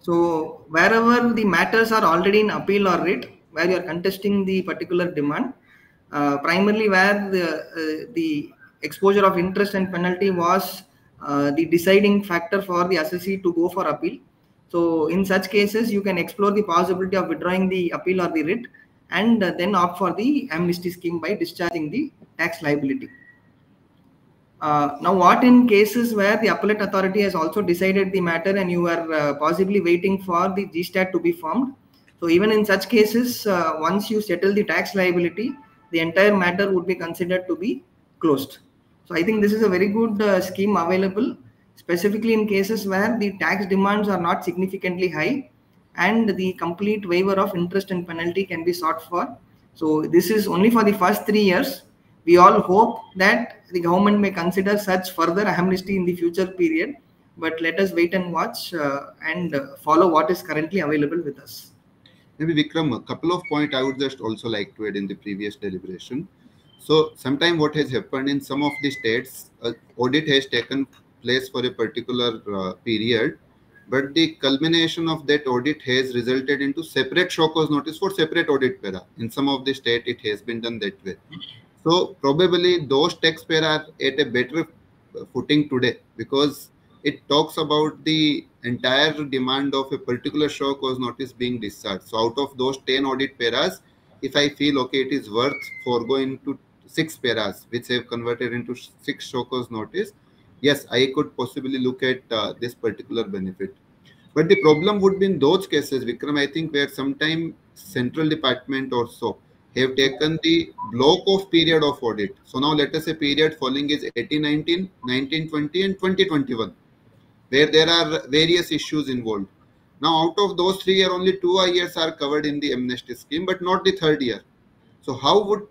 So wherever the matters are already in appeal or writ, where you are contesting the particular demand, uh, primarily where the, uh, the exposure of interest and penalty was uh, the deciding factor for the assessee to go for appeal. So in such cases, you can explore the possibility of withdrawing the appeal or the writ and then opt for the amnesty scheme by discharging the tax liability. Uh, now, what in cases where the appellate authority has also decided the matter and you are uh, possibly waiting for the GSTAT to be formed? So, even in such cases, uh, once you settle the tax liability, the entire matter would be considered to be closed. So, I think this is a very good uh, scheme available, specifically in cases where the tax demands are not significantly high and the complete waiver of interest and penalty can be sought for. So, this is only for the first three years. We all hope that the government may consider such further amnesty in the future period but let us wait and watch uh, and uh, follow what is currently available with us. Maybe vikram a couple of points i would just also like to add in the previous deliberation so sometime what has happened in some of the states uh, audit has taken place for a particular uh, period but the culmination of that audit has resulted into separate show cause notice for separate audit para in some of the state it has been done that way so probably those taxpayers are at a better footing today because it talks about the entire demand of a particular show cause notice being discharged. So out of those 10 audit paras, if I feel okay, it is worth foregoing to six paras, which have converted into six cause notice, yes, I could possibly look at uh, this particular benefit. But the problem would be in those cases, Vikram, I think where sometime central department or so have taken the block of period of audit. So now let us say period falling is 1819, 1920 and 2021 where there are various issues involved. Now out of those three year only two years are covered in the amnesty scheme but not the third year. So how would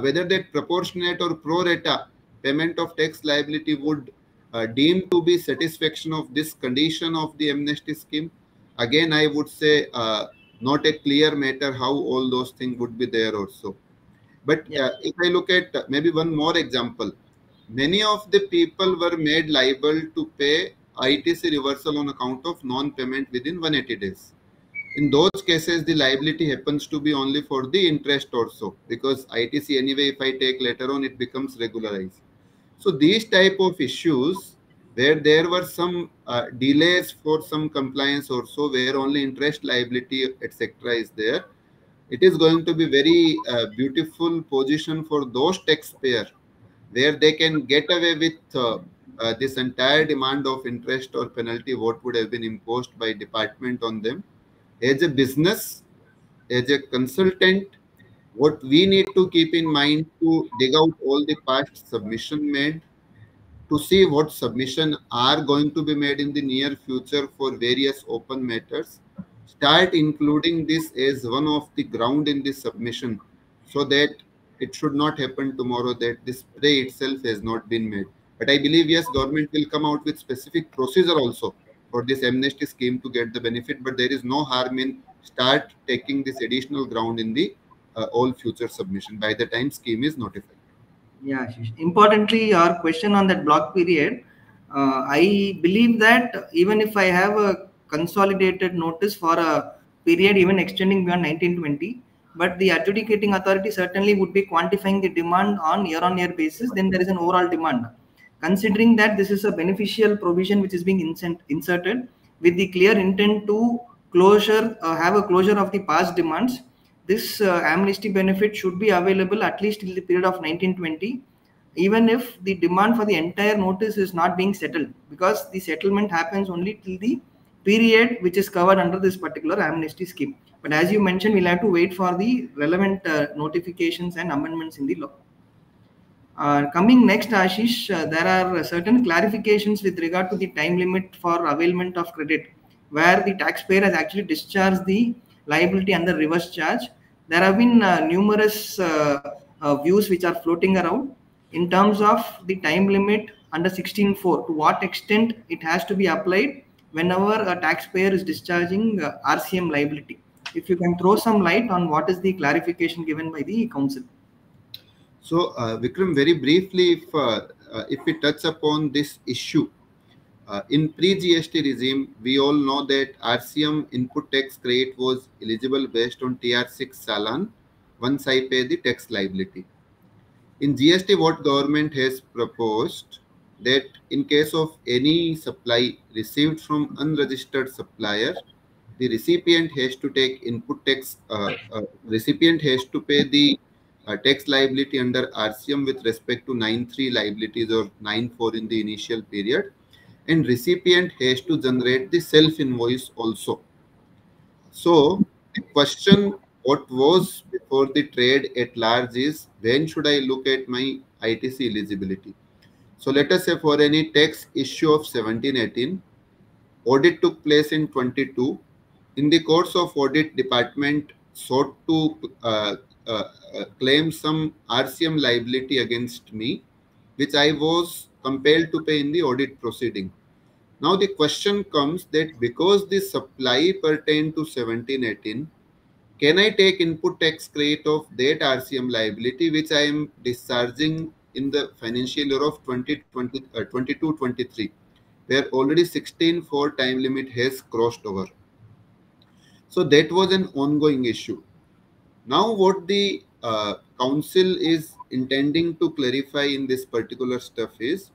whether that proportionate or pro rata payment of tax liability would uh, deem to be satisfaction of this condition of the amnesty scheme? Again, I would say uh, not a clear matter how all those things would be there also. But uh, if I look at uh, maybe one more example, many of the people were made liable to pay ITC reversal on account of non-payment within 180 days. In those cases, the liability happens to be only for the interest also because ITC anyway, if I take later on, it becomes regularized. So these type of issues where there were some uh, delays for some compliance or so where only interest liability etc is there it is going to be very uh, beautiful position for those taxpayer where they can get away with uh, uh, this entire demand of interest or penalty what would have been imposed by department on them as a business as a consultant what we need to keep in mind to dig out all the past submission made to see what submission are going to be made in the near future for various open matters. Start including this as one of the ground in the submission so that it should not happen tomorrow that this spray itself has not been made. But I believe, yes, government will come out with specific procedure also for this amnesty scheme to get the benefit, but there is no harm in start taking this additional ground in the uh, all future submission by the time scheme is notified. Yeah, importantly, your question on that block period, uh, I believe that even if I have a consolidated notice for a period even extending beyond 1920, but the adjudicating authority certainly would be quantifying the demand on year-on-year -year basis, then there is an overall demand. Considering that this is a beneficial provision which is being inserted with the clear intent to closure, uh, have a closure of the past demands, this uh, amnesty benefit should be available at least till the period of 1920 even if the demand for the entire notice is not being settled because the settlement happens only till the period which is covered under this particular amnesty scheme. But as you mentioned we'll have to wait for the relevant uh, notifications and amendments in the law uh, coming next ashish uh, there are certain clarifications with regard to the time limit for availment of credit where the taxpayer has actually discharged the liability under reverse charge. There have been uh, numerous uh, uh, views which are floating around in terms of the time limit under 16.4 to what extent it has to be applied whenever a taxpayer is discharging uh, RCM liability. If you can throw some light on what is the clarification given by the council. So, uh, Vikram, very briefly, if uh, if we touch upon this issue, uh, in pre-GST regime, we all know that RCM input tax credit was eligible based on TR6 Chalan once I pay the tax liability. In GST, what government has proposed that in case of any supply received from unregistered supplier, the recipient has to take input tax, uh, uh, recipient has to pay the uh, tax liability under RCM with respect to 9.3 liabilities or 9.4 in the initial period and recipient has to generate the self invoice also. So the question what was before the trade at large is when should I look at my ITC eligibility? So let us say for any tax issue of 1718, audit took place in 22. In the course of audit, department sought to uh, uh, uh, claim some RCM liability against me, which I was compelled to pay in the audit proceeding. Now the question comes that because the supply pertained to 1718, can I take input tax credit of that RCM liability which I am discharging in the financial year of 2020, uh, 22-23, where already 16 for time limit has crossed over. So that was an ongoing issue. Now, what the uh, council is intending to clarify in this particular stuff is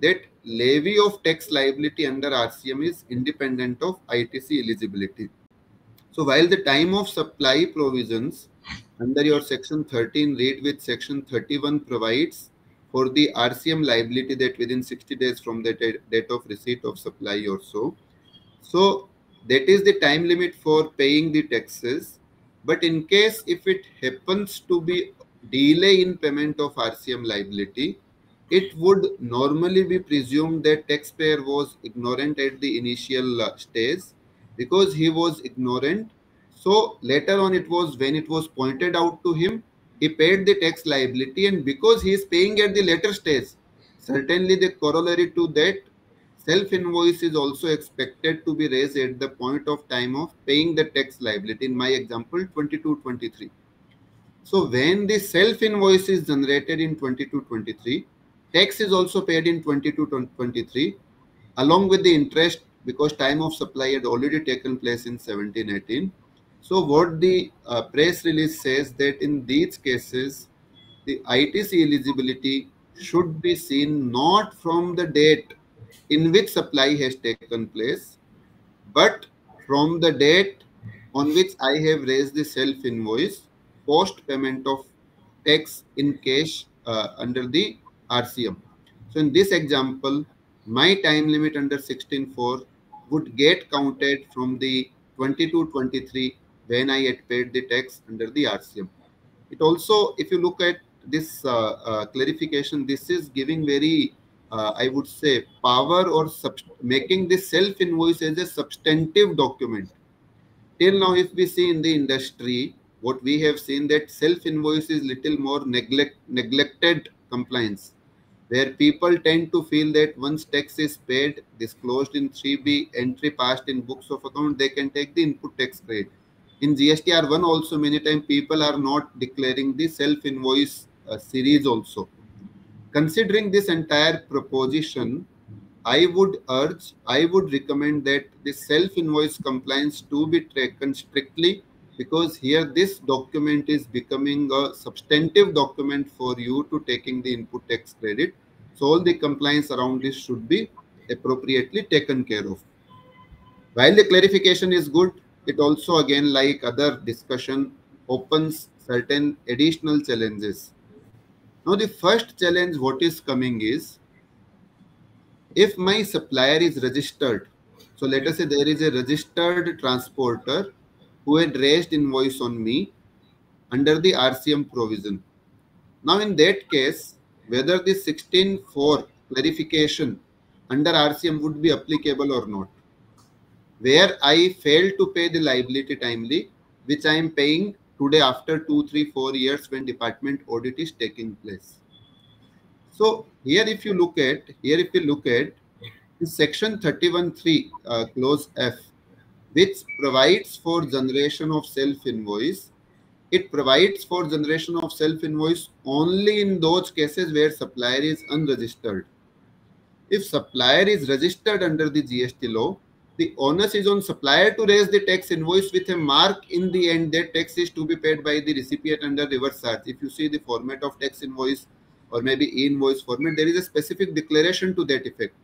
that levy of tax liability under RCM is independent of ITC eligibility. So while the time of supply provisions under your section 13 read with section 31 provides for the RCM liability that within 60 days from the date of receipt of supply or so. So that is the time limit for paying the taxes but in case if it happens to be delay in payment of RCM liability, it would normally be presumed that taxpayer was ignorant at the initial uh, stage because he was ignorant. So later on, it was when it was pointed out to him, he paid the tax liability, and because he is paying at the later stage, certainly the corollary to that self invoice is also expected to be raised at the point of time of paying the tax liability. In my example 22 23 so when the self invoice is generated in 22 23 tax is also paid in 22 23 along with the interest because time of supply had already taken place in 17 18 so what the uh, press release says that in these cases the itc eligibility should be seen not from the date in which supply has taken place, but from the date on which I have raised the self invoice post payment of tax in cash uh, under the RCM. So in this example, my time limit under 16.4 would get counted from the 22-23 when I had paid the tax under the RCM. It also, if you look at this uh, uh, clarification, this is giving very uh, I would say, power or making the self invoice as a substantive document. Till now, if we see in the industry, what we have seen that self invoice is little more neglect neglected compliance, where people tend to feel that once tax is paid, disclosed in 3B, entry passed in books of account, they can take the input tax credit. In GSTR1 also, many times people are not declaring the self invoice uh, series also considering this entire proposition, I would urge, I would recommend that the self-invoice compliance to be taken strictly because here this document is becoming a substantive document for you to taking the input tax credit. So all the compliance around this should be appropriately taken care of. While the clarification is good, it also again like other discussion opens certain additional challenges now the first challenge what is coming is if my supplier is registered, so let us say there is a registered transporter who had raised invoice on me under the RCM provision. Now in that case, whether the 16.4 clarification under RCM would be applicable or not. where I failed to pay the liability timely, which I am paying today after two, three, four years when department audit is taking place. So here, if you look at here, if you look at section 31.3 uh, clause F, which provides for generation of self invoice. It provides for generation of self invoice only in those cases where supplier is unregistered. If supplier is registered under the GST law, the onus is on supplier to raise the tax invoice with a mark in the end that tax is to be paid by the recipient under reverse charge. If you see the format of tax invoice or maybe invoice format, there is a specific declaration to that effect.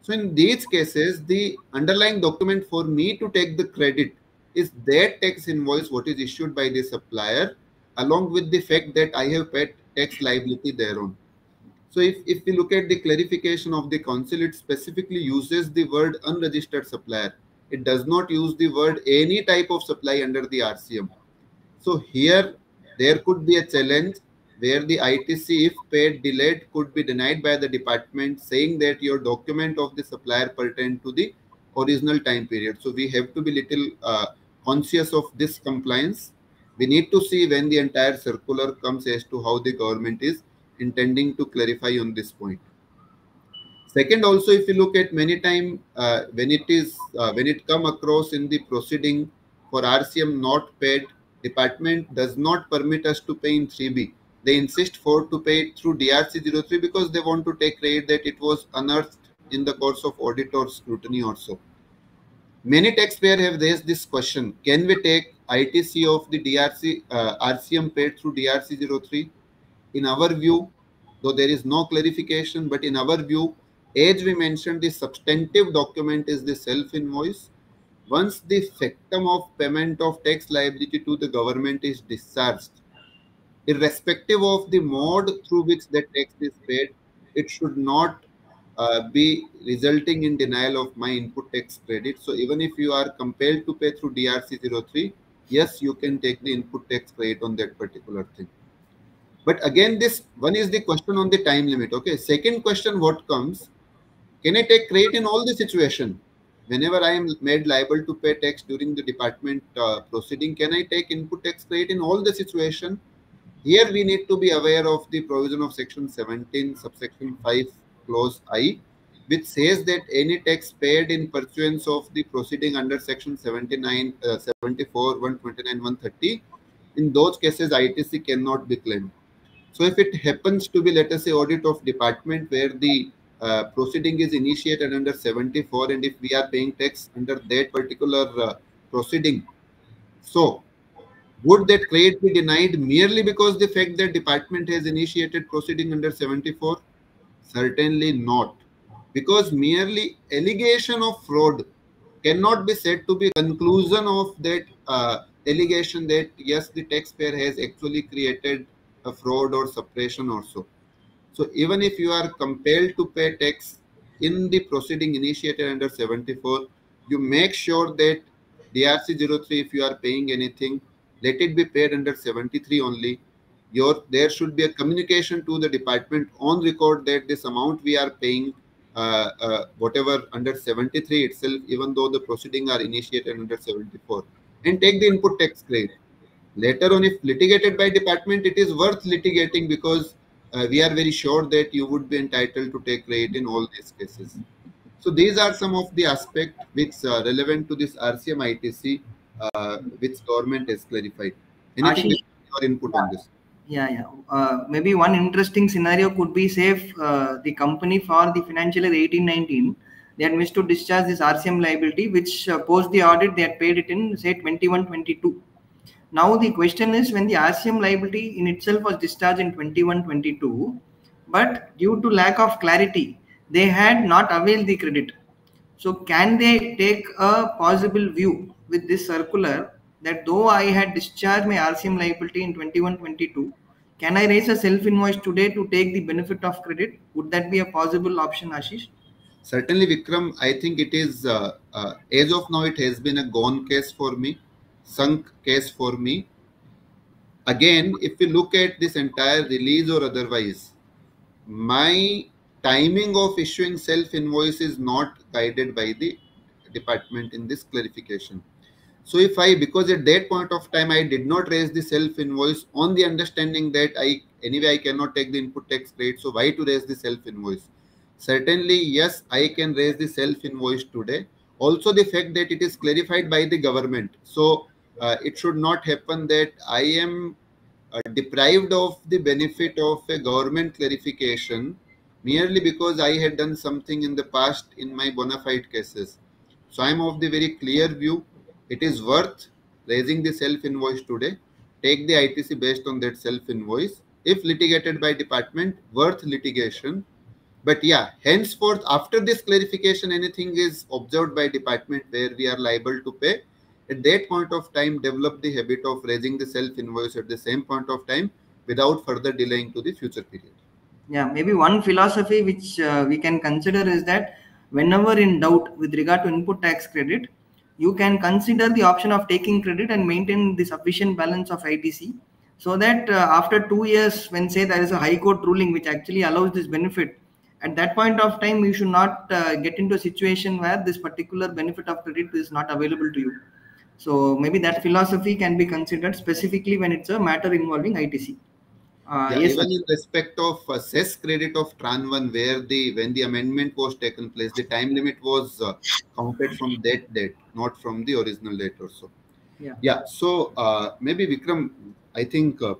So in these cases, the underlying document for me to take the credit is that tax invoice what is issued by the supplier along with the fact that I have paid tax liability thereon. So if, if we look at the clarification of the council, it specifically uses the word unregistered supplier. It does not use the word any type of supply under the RCM. So here there could be a challenge where the ITC, if paid delayed, could be denied by the department saying that your document of the supplier pertain to the original time period. So we have to be little uh, conscious of this compliance. We need to see when the entire circular comes as to how the government is intending to clarify on this point. Second, also, if you look at many time uh, when it is uh, when it come across in the proceeding for RCM not paid, department does not permit us to pay in 3B. They insist for to pay it through DRC03 because they want to take credit that it was unearthed in the course of audit or scrutiny or so. Many taxpayers have raised this question: Can we take ITC of the DRC uh, RCM paid through DRC03? In our view, though there is no clarification, but in our view, as we mentioned, the substantive document is the self-invoice. Once the factum of payment of tax liability to the government is discharged, irrespective of the mode through which the tax is paid, it should not uh, be resulting in denial of my input tax credit. So even if you are compelled to pay through DRC 03, yes, you can take the input tax credit on that particular thing. But again, this one is the question on the time limit. Okay. Second question, what comes? Can I take credit in all the situation? Whenever I am made liable to pay tax during the department uh, proceeding, can I take input tax credit in all the situation? Here we need to be aware of the provision of section 17, subsection 5, clause I, which says that any tax paid in pursuance of the proceeding under section 79, uh, 74, 129, 130, in those cases ITC cannot be claimed. So if it happens to be, let us say, audit of department where the uh, proceeding is initiated under 74 and if we are paying tax under that particular uh, proceeding, so would that credit be denied merely because the fact that department has initiated proceeding under 74? Certainly not. Because merely allegation of fraud cannot be said to be conclusion of that uh, allegation that yes, the taxpayer has actually created a fraud or suppression or so. So even if you are compelled to pay tax in the proceeding initiated under 74, you make sure that DRC 03, if you are paying anything, let it be paid under 73 only. Your There should be a communication to the department on record that this amount we are paying, uh, uh, whatever under 73 itself, even though the proceeding are initiated under 74, and take the input tax credit later on if litigated by department it is worth litigating because uh, we are very sure that you would be entitled to take credit in all these cases. So these are some of the aspects which are relevant to this rcm itc uh, which government has clarified. Anything Ashish, your input yeah, on this? Yeah yeah. Uh, maybe one interesting scenario could be say if uh, the company for the financial year 1819 they had missed to discharge this rcm liability which uh, post the audit they had paid it in say 21 22 now the question is when the RCM liability in itself was discharged in 21-22, but due to lack of clarity, they had not availed the credit. So can they take a possible view with this circular that though I had discharged my RCM liability in 21-22, can I raise a self-invoice today to take the benefit of credit? Would that be a possible option, Ashish? Certainly, Vikram, I think it is, uh, uh, as of now, it has been a gone case for me sunk case for me. Again, if we look at this entire release or otherwise, my timing of issuing self invoice is not guided by the department in this clarification. So if I, because at that point of time, I did not raise the self invoice on the understanding that I, anyway, I cannot take the input tax credit. So why to raise the self invoice? Certainly, yes, I can raise the self invoice today. Also, the fact that it is clarified by the government. So uh, it should not happen that I am uh, deprived of the benefit of a government clarification merely because I had done something in the past in my bona fide cases. So I'm of the very clear view it is worth raising the self invoice today. Take the ITC based on that self invoice. If litigated by department, worth litigation. But yeah, henceforth, after this clarification, anything is observed by department where we are liable to pay. At that point of time, develop the habit of raising the self invoice at the same point of time without further delaying to the future period. Yeah, maybe one philosophy which uh, we can consider is that whenever in doubt with regard to input tax credit, you can consider the option of taking credit and maintain the sufficient balance of ITC so that uh, after two years, when say there is a high court ruling which actually allows this benefit, at that point of time, you should not uh, get into a situation where this particular benefit of credit is not available to you. So maybe that philosophy can be considered specifically when it's a matter involving ITC. Uh, yeah, yes, even in respect of uh, cess credit of Tran 1, where the when the amendment was taken place, the time limit was uh, counted from that date, not from the original date or so. Yeah. Yeah. So uh, maybe Vikram, I think uh,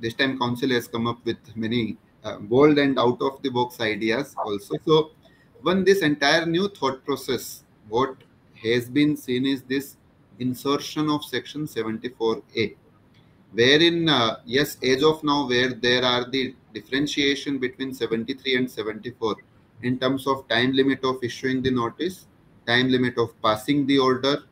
this time council has come up with many uh, bold and out of the box ideas also. So when this entire new thought process, what has been seen is this insertion of section 74A wherein uh, yes as of now where there are the differentiation between 73 and 74 in terms of time limit of issuing the notice time limit of passing the order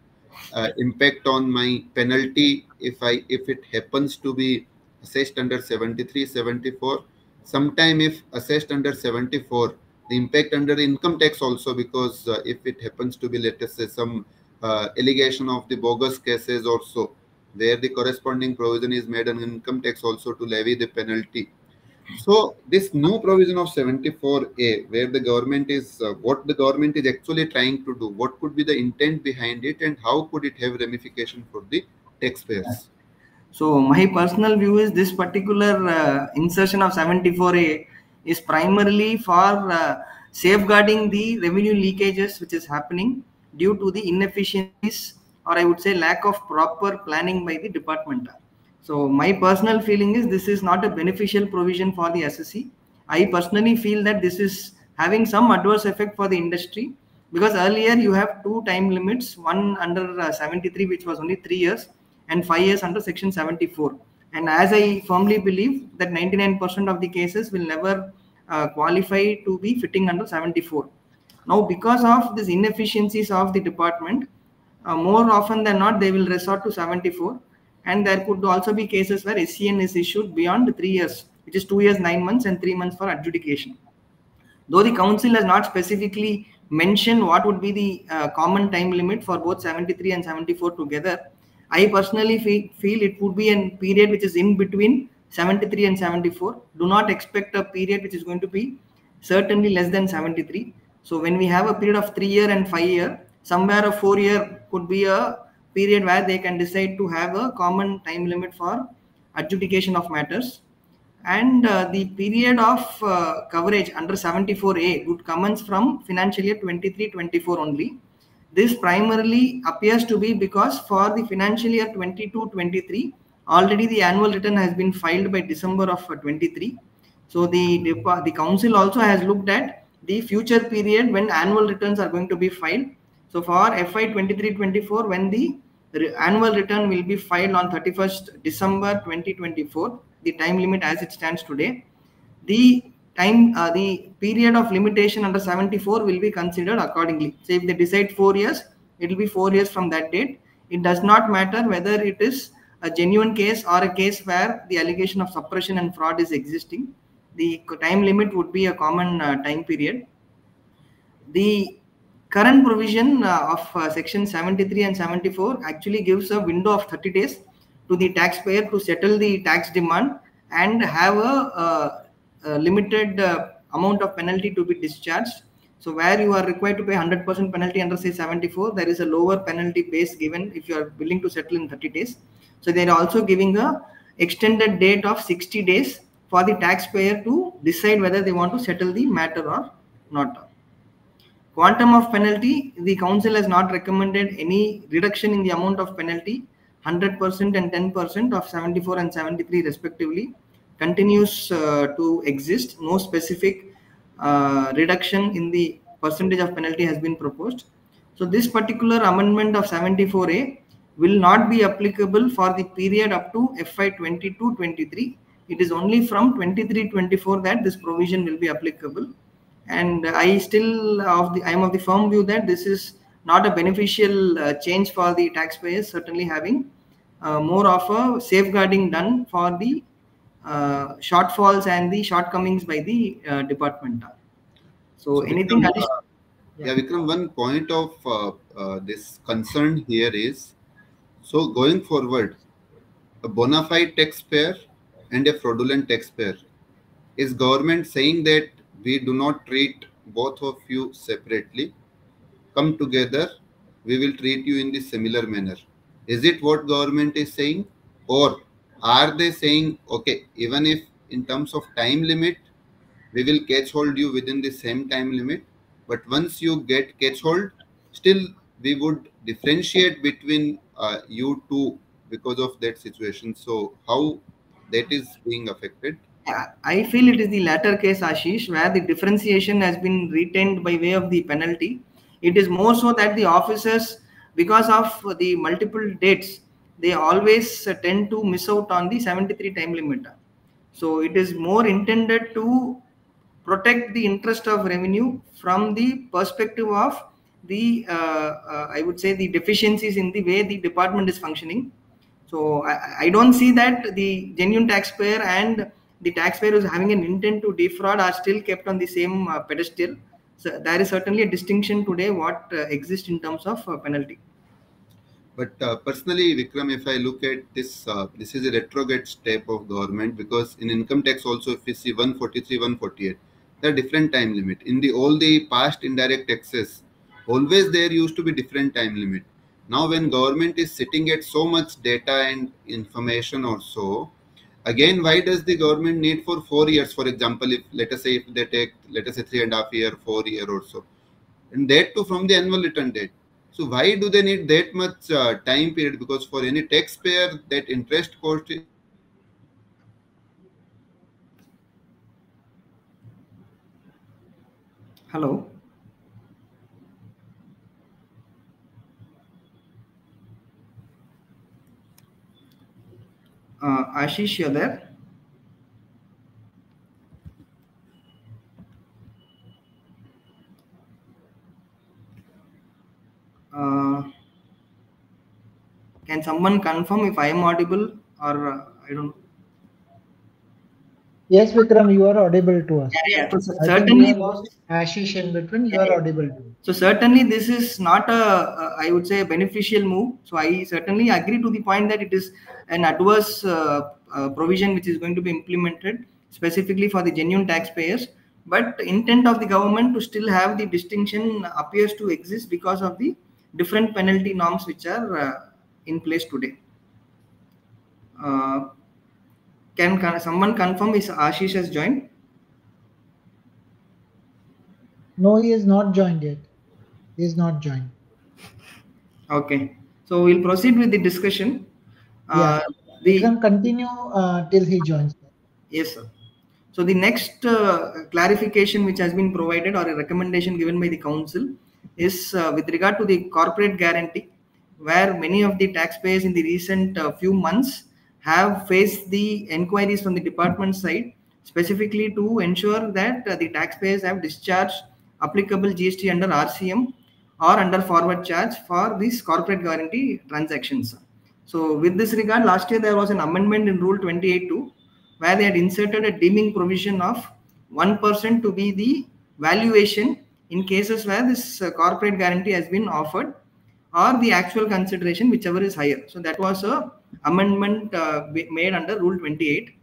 uh, impact on my penalty if i if it happens to be assessed under 73 74 sometime if assessed under 74 the impact under income tax also because uh, if it happens to be let us say some uh, allegation of the bogus cases also where the corresponding provision is made on income tax also to levy the penalty. So this new provision of 74A, where the government is, uh, what the government is actually trying to do, what could be the intent behind it and how could it have ramification for the taxpayers? So my personal view is this particular uh, insertion of 74A is primarily for uh, safeguarding the revenue leakages which is happening due to the inefficiencies or I would say lack of proper planning by the department. So my personal feeling is this is not a beneficial provision for the assessee. I personally feel that this is having some adverse effect for the industry because earlier you have two time limits, one under uh, 73 which was only three years and five years under section 74. And as I firmly believe that 99% of the cases will never uh, qualify to be fitting under 74. Now because of these inefficiencies of the department, uh, more often than not, they will resort to 74. And there could also be cases where SCN is issued beyond three years, which is two years, nine months, and three months for adjudication. Though the council has not specifically mentioned what would be the uh, common time limit for both 73 and 74 together, I personally feel, feel it would be a period which is in between 73 and 74. Do not expect a period which is going to be certainly less than 73. So when we have a period of three year and five year, somewhere a four year could be a period where they can decide to have a common time limit for adjudication of matters. And uh, the period of uh, coverage under 74a would commence from financial year 23-24 only. This primarily appears to be because for the financial year 22-23 already the annual return has been filed by december of uh, 23 so the, the the council also has looked at the future period when annual returns are going to be filed so for FY 23-24, when the annual return will be filed on 31st December 2024, the time limit as it stands today, the time, uh, the period of limitation under 74 will be considered accordingly. So if they decide four years, it will be four years from that date. It does not matter whether it is a genuine case or a case where the allegation of suppression and fraud is existing. The time limit would be a common uh, time period. The current provision uh, of uh, section 73 and 74 actually gives a window of 30 days to the taxpayer to settle the tax demand and have a, a, limited amount of penalty to be discharged So where you are required to pay 100% penalty under say 74, there is a lower penalty base given if you are willing to settle in 30 days. So they are also giving a extended date of 60 days for the taxpayer to decide whether they want to settle the matter or not. Quantum of penalty, the council has not recommended any reduction in the amount of penalty. 100% and 10% of 74 and 73 respectively continues uh, to exist. No specific uh, reduction in the percentage of penalty has been proposed. So this particular amendment of 74A will not be applicable for the period up to FY 22-23. It is only from 23-24 that this provision will be applicable. And I still of the I am of the firm view that this is not a beneficial uh, change for the taxpayers. Certainly having uh, more of a safeguarding done for the uh, shortfalls and the shortcomings by the uh, department. So, So anything Vikram, additional? uh, yeah, Vikram, one point of uh, this concern here is so going forward, a bona fide taxpayer and a fraudulent taxpayer. Is government saying that we do not treat both of you separately? Come together, we will treat you in the similar manner. Is it what government is saying? Or are they saying, okay, even if in terms of time limit, we will catch hold you within the same time limit, but once you get catch hold, still we would differentiate between uh, you two because of that situation. So how that is being affected? I feel it is the latter case, Ashish, where the differentiation has been retained by way of the penalty. It is more so that the officers, because of the multiple dates, they always tend to miss out on the 73 time limit. So it is more intended to protect the interest of revenue from the perspective of the, uh, uh, I would say, the deficiencies in the way the department is functioning. So I, I don't see that the genuine taxpayer and the taxpayer who's having an intent to defraud are still kept on the same uh, pedestal. So there is certainly a distinction today what uh, exists in terms of uh, penalty. But uh, personally, Vikram, if I look at this, uh, this is a retrograde step of government because in income tax also, if we see 143, 148, there are different time limit. In the all the past indirect taxes, always there used to be different time limit. Now, when government is sitting at so much data and information or so, again, why does the government need for four years? For example, if let us say if they take let us say three and a half year, four year or so, and that too from the annual return date. So why do they need that much uh, time period? Because for any taxpayer, that interest cost is Hello. Uh, Ashish, you're there? Uh, can someone confirm if I am audible or uh, I don't know? Yes, Vikram, you are audible to us. Yeah, so I certainly. we have lost Ashish in between. You are audible to. So certainly this is not a, a I would say a beneficial move. So I certainly agree to the point that it is an adverse uh, uh, provision which is going to be implemented specifically for the genuine taxpayers. But intent of the government to still have the distinction appears to exist because of the different penalty norms which are uh, in place today. Uh, can, can someone confirm is Ashish has joined? No, he is not joined yet. He is not joined. Okay, so we'll proceed with the discussion. Uh, the Vikram, continue uh, till he joins. yes, sir. So the next uh, clarification which has been provided or a recommendation given by the council is uh, with regard to the corporate guarantee, where many of the taxpayers in the recent uh, few months have faced the enquiries from the department side, specifically to ensure that uh, the taxpayers have discharged applicable GST under RCM or under forward charge for these corporate guarantee transactions. So with this regard, last year there was an amendment in Rule 28.2 where they had inserted a deeming provision of 1% to be the valuation in cases where this uh, corporate guarantee has been offered or the actual consideration whichever is higher. So that was a amendment uh, made under Rule 28.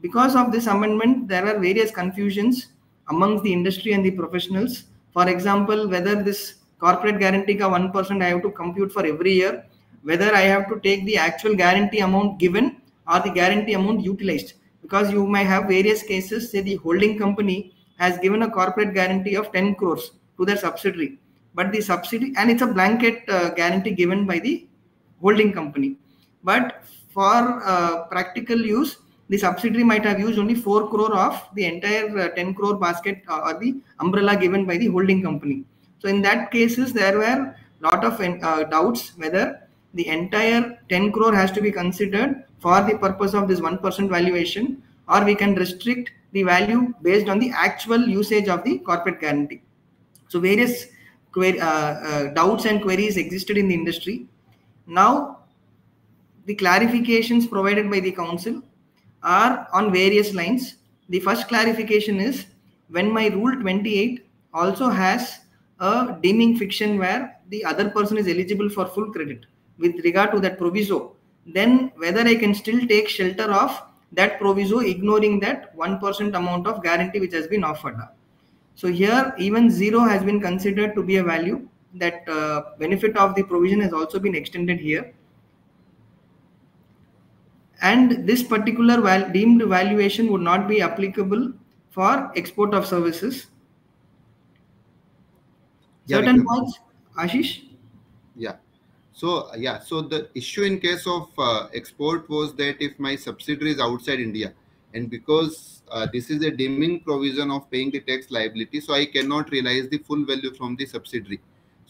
Because of this amendment, there are various confusions amongst the industry and the professionals For example, whether this corporate guarantee ka 1% I have to compute for every year, whether I have to take the actual guarantee amount given or the guarantee amount utilized. Because you may have various cases, say the holding company has given a corporate guarantee of 10 crores to their subsidiary, but the subsidy and it's a blanket uh, guarantee given by the holding company. But for uh, practical use, the subsidiary might have used only 4 crore of the entire uh, 10 crore basket uh, or the umbrella given by the holding company. So in that cases, there were a lot of uh, doubts whether the entire 10 crore has to be considered for the purpose of this 1% valuation or we can restrict the value based on the actual usage of the corporate guarantee. So various uh, uh, doubts and queries existed in the industry. Now the clarifications provided by the council are on various lines. The first clarification is when my rule 28 also has a deeming fiction where the other person is eligible for full credit with regard to that proviso, then whether I can still take shelter of that proviso ignoring that 1% amount of guarantee which has been offered. So here even zero has been considered to be a value that uh, benefit of the provision has also been extended here and this particular val deemed valuation would not be applicable for export of services. Yeah, Certain points, Ashish? Yeah. So yeah, so the issue in case of uh, export was that if my subsidiary is outside India, and because uh, this is a deeming provision of paying the tax liability, so I cannot realize the full value from the subsidiary.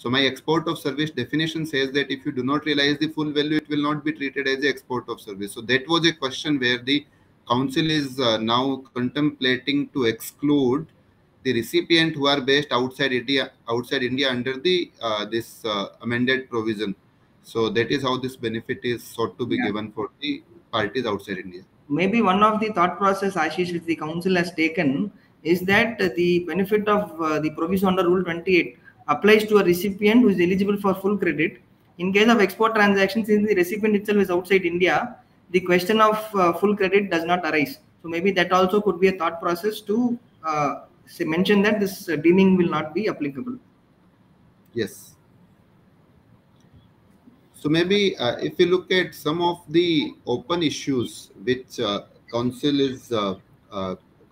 So my export of service definition says that if you do not realize the full value, it will not be treated as export of service. So that was a question where the council is uh, now contemplating to exclude the recipient who are based outside India, outside India under the uh, this uh, amended provision. So that is how this benefit is sought to be yeah. given for the parties outside India. Maybe one of the thought process, Ashish, which the council has taken is that the benefit of uh, the provision under Rule 28 applies to a recipient who is eligible for full credit. In case of export transactions, since the recipient itself is outside India, the question of uh, full credit does not arise. So maybe that also could be a thought process to uh, say, mention that this uh, deeming will not be applicable. Yes. So maybe uh, if you look at some of the open issues which uh, council is uh,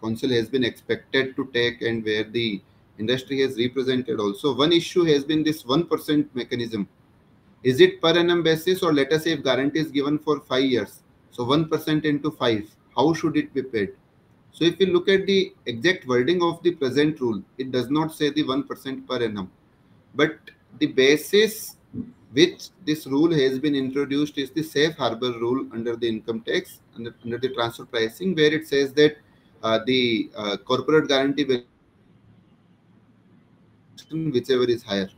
council has been expected to take and where the industry has represented also. One issue has been this 1% mechanism. Is it per annum basis or let us say if guarantee is given for five years. So 1% into five, how should it be paid? So if you look at the exact wording of the present rule, it does not say the 1% per annum. But the basis which this rule has been introduced is the safe harbor rule under the income tax, under, under the transfer pricing, where it says that uh, the uh, corporate guarantee whichever is higher.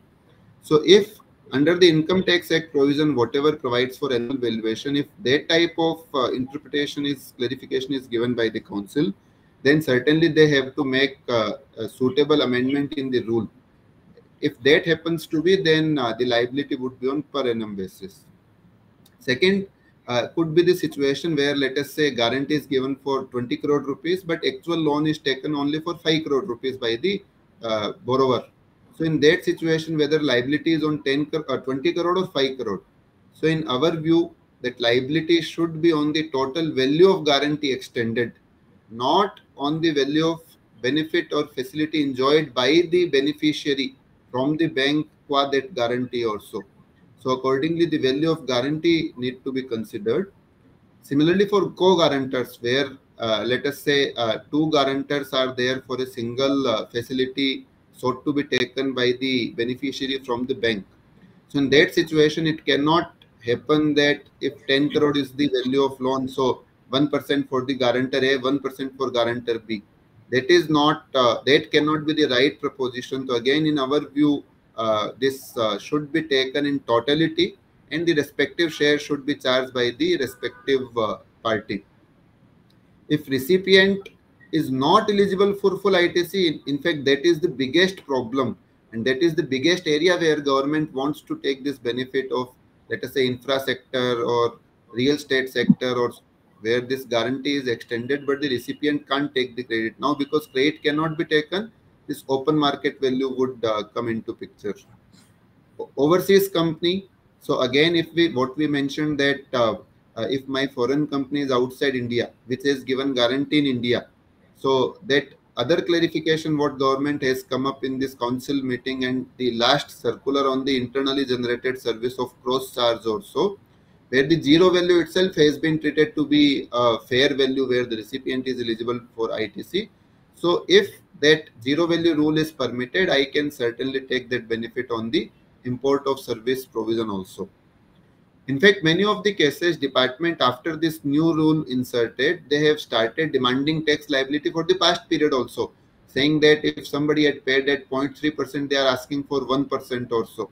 So if under the income tax act provision, whatever provides for annual valuation, if that type of uh, interpretation is clarification is given by the council, then certainly they have to make uh, a suitable amendment in the rule. If that happens to be, then uh, the liability would be on per annum basis. Second, uh, could be the situation where let us say guarantee is given for 20 crore rupees, but actual loan is taken only for 5 crore rupees by the uh, borrower so in that situation, whether liability is on 10 or uh, 20 crore or 5 crore. So in our view, that liability should be on the total value of guarantee extended, not on the value of benefit or facility enjoyed by the beneficiary from the bank qua that guarantee also. So accordingly, the value of guarantee need to be considered. Similarly, for co-guarantors, where uh, let us say uh, two guarantors are there for a single uh, facility sought to be taken by the beneficiary from the bank. So in that situation, it cannot happen that if 10 crore is the value of loan, so 1% for the guarantor A, 1% for guarantor B. That is not, uh, that cannot be the right proposition. So again, in our view, uh, this uh, should be taken in totality and the respective share should be charged by the respective uh, party. If recipient is not eligible for full ITC. In fact, that is the biggest problem. And that is the biggest area where government wants to take this benefit of, let us say, infra sector or real estate sector or where this guarantee is extended, but the recipient can't take the credit now because credit cannot be taken. this open market value would uh, come into picture. Overseas company. So again, if we what we mentioned that uh, uh, if my foreign company is outside India, which is given guarantee in India, so that other clarification what government has come up in this council meeting and the last circular on the internally generated service of cross charge also where the zero value itself has been treated to be a fair value where the recipient is eligible for ITC. So if that zero value rule is permitted, I can certainly take that benefit on the import of service provision also. In fact, many of the cases department after this new rule inserted, they have started demanding tax liability for the past period also, saying that if somebody had paid at 0.3%, they are asking for 1% or so.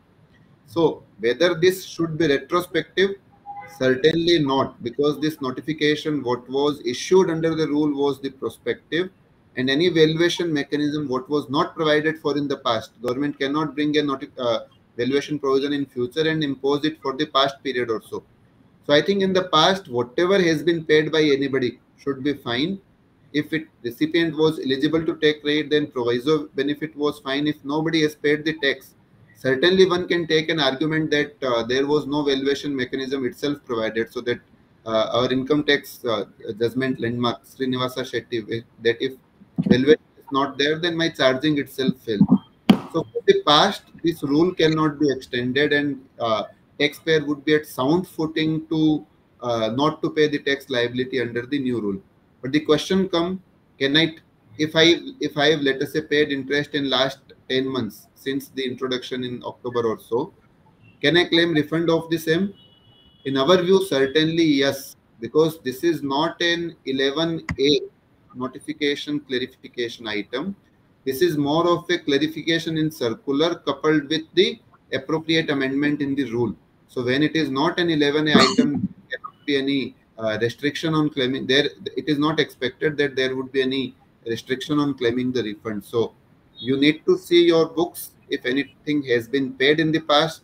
So whether this should be retrospective, certainly not, because this notification, what was issued under the rule was the prospective and any valuation mechanism, what was not provided for in the past, government cannot bring a uh, valuation provision in future and impose it for the past period or so. So I think in the past, whatever has been paid by anybody should be fine. If it recipient was eligible to take credit, then proviso benefit was fine. If nobody has paid the tax, certainly one can take an argument that uh, there was no valuation mechanism itself provided so that uh, our income tax uh, judgment landmark Srinivasa Shetty that if valuation is not there then my charging itself fails so for the past, this rule cannot be extended and uh, taxpayer would be at sound footing to uh, not to pay the tax liability under the new rule. But the question come, can I, if I, if I have let us say paid interest in last 10 months since the introduction in October or so, can I claim refund of the same? In our view, certainly yes, because this is not an 11A notification clarification item this is more of a clarification in circular coupled with the appropriate amendment in the rule. So when it is not an 11A item, there cannot be any uh, restriction on claiming. There, it is not expected that there would be any restriction on claiming the refund. So you need to see your books. If anything has been paid in the past,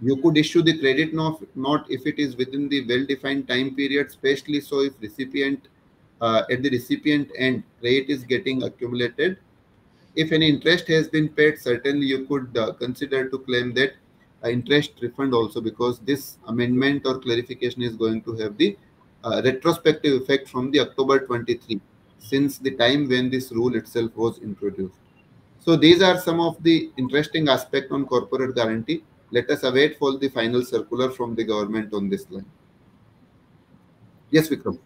you could issue the credit not if it is within the well-defined time period, especially so if recipient uh, at the recipient end credit is getting accumulated if any interest has been paid, certainly you could uh, consider to claim that uh, interest refund also because this amendment or clarification is going to have the uh, retrospective effect from the October 23 since the time when this rule itself was introduced. So these are some of the interesting aspect on corporate guarantee. Let us await for the final circular from the government on this line. Yes, Vikram.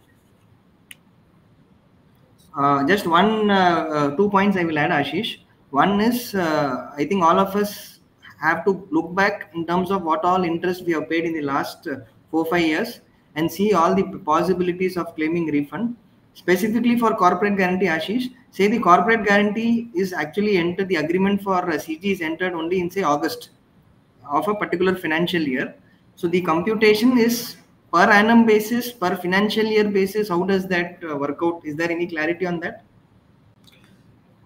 Uh, just one, uh, uh, two points I will add, Ashish. One is, uh, I think all of us have to look back in terms of what all interest we have paid in the last four, five years and see all the possibilities of claiming refund. Specifically for corporate guarantee, Ashish, say the corporate guarantee is actually entered, the agreement for CG is entered only in say August of a particular financial year. So the computation is per annum basis, per financial year basis, how does that uh, work out? Is there any clarity on that?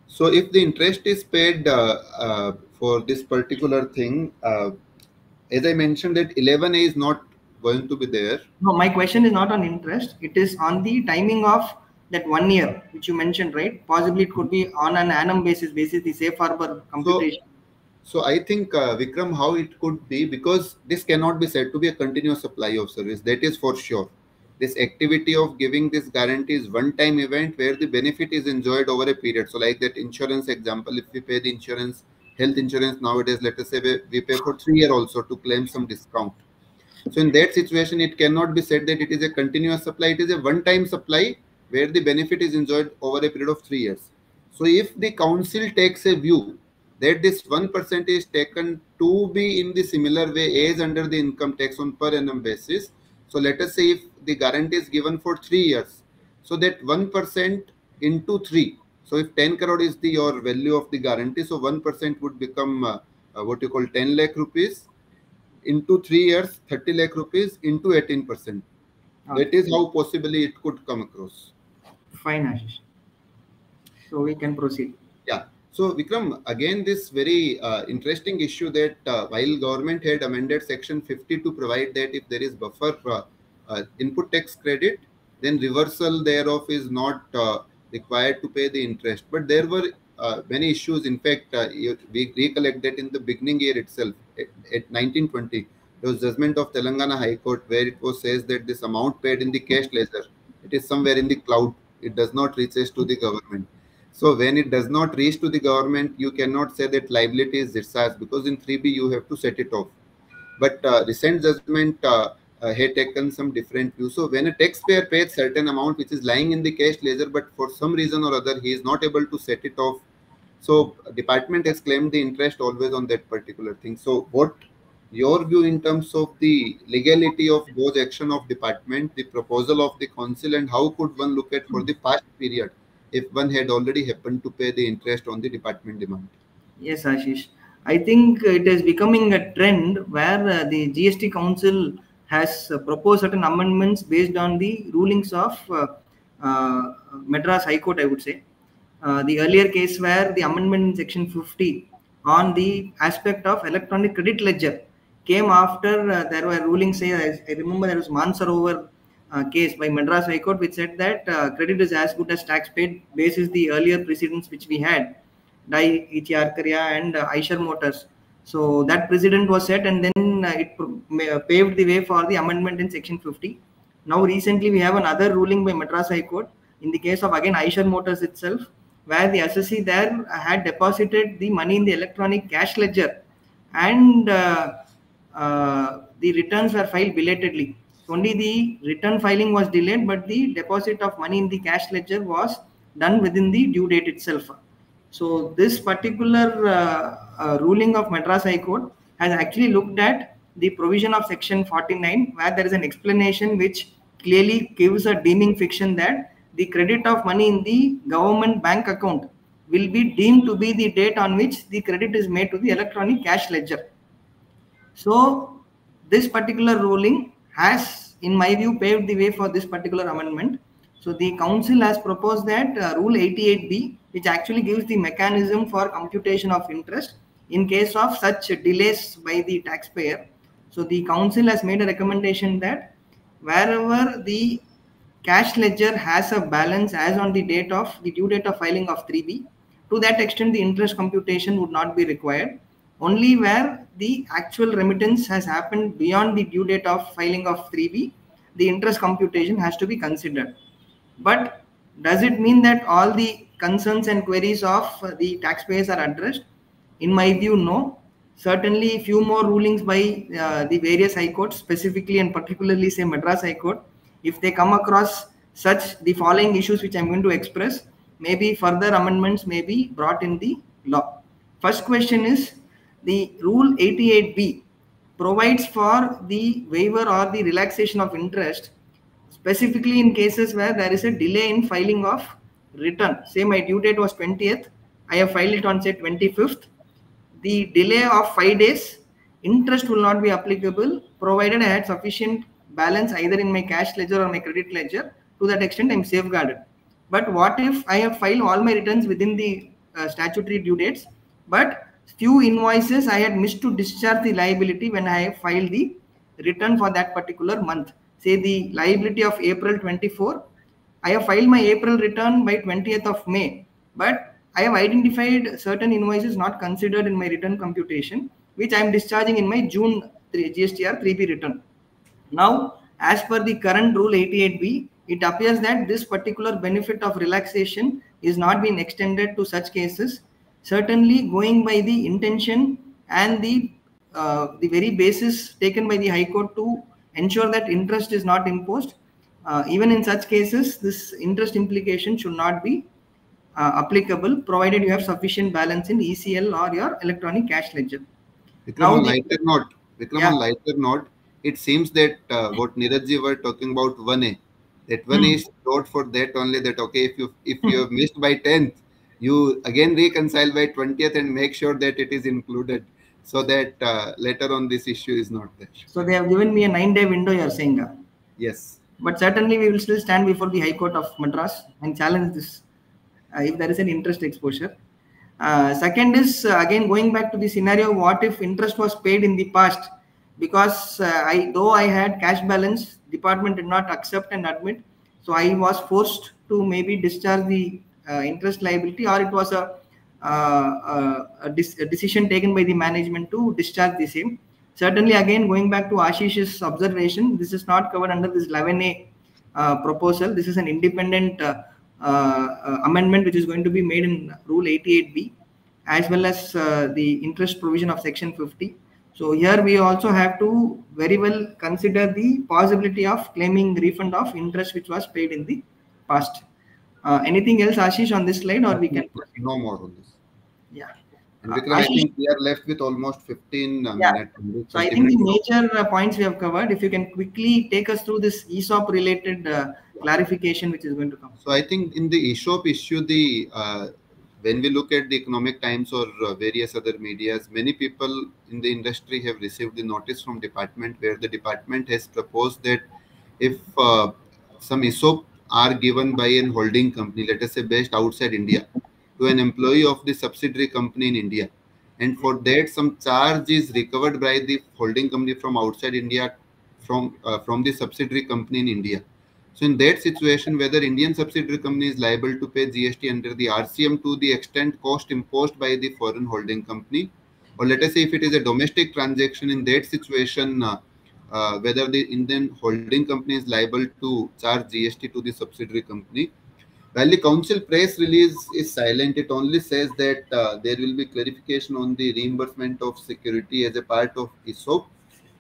So if the interest is paid uh, uh, for this particular thing, uh, as I mentioned that 11A is not going to be there. No, my question is not on interest. It is on the timing of that one year, which you mentioned, right? Possibly it could be on an annum basis, basis the safe harbor computation. So, so I think uh, Vikram, how it could be because this cannot be said to be a continuous supply of service. That is for sure. This activity of giving this guarantee is one-time event where the benefit is enjoyed over a period. So like that insurance example, if we pay the insurance, health insurance nowadays, let us say we, we pay for three year also to claim some discount. So in that situation, it cannot be said that it is a continuous supply. It is a one-time supply where the benefit is enjoyed over a period of three years. So if the council takes a view that this 1% is taken to be in the similar way as under the income tax on per annum basis. So let us say if the guarantee is given for three years, so that 1% into three. So if 10 crore is the your value of the guarantee, so 1% would become uh, uh, what you call 10 lakh rupees into three years, 30 lakh rupees into 18%. Okay. That is how possibly it could come across. Fine, Ashish. So we can proceed. Yeah. So Vikram, again, this very uh, interesting issue that uh, while government had amended section 50 to provide that if there is buffer uh, uh input tax credit, then reversal thereof is not uh, required to pay the interest. But there were uh, many issues. In fact, we recollect that in the beginning year itself, at, at 1920, there was judgment of Telangana High Court where it was says that this amount paid in the cash ledger, it is somewhere in the cloud. It does not reach to the government. So when it does not reach to the government, you cannot say that liability is discharged because in 3B you have to set it off. But uh, recent judgment uh, uh, had taken some different view. So when a taxpayer pays certain amount which is lying in the cash ledger, but for some reason or other he is not able to set it off, so department has claimed the interest always on that particular thing. So what your view in terms of the legality of those action of department, the proposal of the council, and how could one look at for the past period if one had already happened to pay the interest on the department demand? Yes, Ashish. I think it is becoming a trend where uh, the GST Council has proposed certain amendments based on the rulings of uh, uh Madras High Court, I would say. Uh, the earlier case where the amendment in section 50 on the aspect of electronic credit ledger came after uh, there were rulings say I, I remember there was Mansarovar uh, case by Madras High Court which said that uh, credit is as good as tax paid basis the earlier precedents which we had Dai Ichi Karkaria and uh, Eicher Motors. So that precedent was set and then uh, it uh, paved the way for the amendment in section 50. Now recently we have another ruling by Madras High Court in the case of again Eicher Motors itself where the assessee there had deposited the money in the electronic cash ledger and uh, uh, the returns were filed belatedly. Only the return filing was delayed, but the deposit of money in the cash ledger was done within the due date itself. So this particular uh, uh, ruling of Madras High Court has actually looked at the provision of section 49 where there is an explanation which clearly gives a deeming fiction that the credit of money in the government bank account will be deemed to be the date on which the credit is made to the electronic cash ledger. So this particular ruling has, in my view, paved the way for this particular amendment. So the council has proposed that uh, rule 88B, which actually gives the mechanism for computation of interest in case of such delays by the taxpayer. So the council has made a recommendation that wherever the cash ledger has a balance as on the date of the due date of filing of 3B, to that extent the interest computation would not be required only where the actual remittance has happened beyond the due date of filing of 3B, the interest computation has to be considered. But does it mean that all the concerns and queries of the taxpayers are addressed? In my view, no. Certainly, a few more rulings by uh, the various high courts, specifically and particularly say Madras High Court, if they come across such the following issues which I'm going to express, maybe further amendments may be brought in the law. First question is the rule 88b provides for the waiver or the relaxation of interest specifically in cases where there is a delay in filing of return. Say my due date was 20th i have filed it on say 25th the delay of 5 days interest will not be applicable provided i had sufficient balance either in my cash ledger or my credit ledger. To that extent i'm safeguarded. But what if i have filed all my returns within the uh, statutory due dates but few invoices I had missed to discharge the liability when I filed the return for that particular month. Say the liability of April 24, I have filed my April return by 20th of May, but I have identified certain invoices not considered in my return computation, which I am discharging in my June 3, GSTR 3B return. Now, as per the current rule 88B, it appears that this particular benefit of relaxation is not being extended to such cases certainly going by the intention and the uh, the very basis taken by the high court to ensure that interest is not imposed uh, even in such cases this interest implication should not be uh, applicable provided you have sufficient balance in ecl or your electronic cash ledger Vikram, now, on lighter note Vikram, yeah. on lighter note it seems that uh, what Nirajji were talking about 1a that one hmm. is thought for that only that okay if you if you have missed by 10th you again reconcile by 20th and make sure that it is included so that uh, later on this issue is not there. So they have given me a nine day window, you're saying? Uh? Yes. But certainly we will still stand before the High Court of Madras and challenge this uh, if there is an interest exposure. Uh, second is uh, again going back to the scenario what if interest was paid in the past because uh, I though I had cash balance department did not accept and admit so I was forced to maybe discharge the interest liability or it was a uh, a, a, decision taken by the management to discharge the same. Certainly, again, going back to Ashish's observation, this is not covered under this 11A uh, proposal. This is an independent uh, uh, amendment which is going to be made in Rule 88B as well as the interest provision of Section 50. So here we also have to very well consider the possibility of claiming refund of interest which was paid in the past. Uh, anything else, Ashish, on this slide, or we can no more on this. Yeah. And because I think we are left with almost 15 uh, yeah. minutes. So I think the major uh, points we have covered. If you can quickly take us through this ESOP related uh, clarification which is going to come. So I think in the ESOP issue, the uh, when we look at the economic times or uh, various other medias, many people in the industry have received the notice from department where the department has proposed that if uh, some ESOP are given by an holding company, let us say based outside India, to an employee of the subsidiary company in India. And for that, some charge is recovered by the holding company from outside India, from uh, from the subsidiary company in India. So in that situation, whether Indian subsidiary company is liable to pay GST under the RCM to the extent cost imposed by the foreign holding company, or let us say if it is a domestic transaction, in that situation, uh, uh, whether the Indian holding company is liable to charge GST to the subsidiary company. While the council press release is silent, it only says that uh, there will be clarification on the reimbursement of security as a part of ESOP.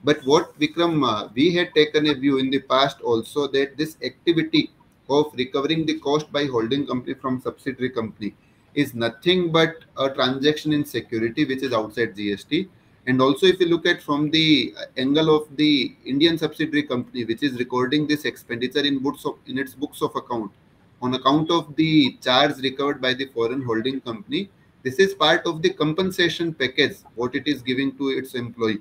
But what Vikram, uh, we had taken a view in the past also that this activity of recovering the cost by holding company from subsidiary company is nothing but a transaction in security which is outside GST and also, if you look at from the angle of the Indian subsidiary company, which is recording this expenditure in books of in its books of account, on account of the charge recovered by the foreign holding company, this is part of the compensation package what it is giving to its employee.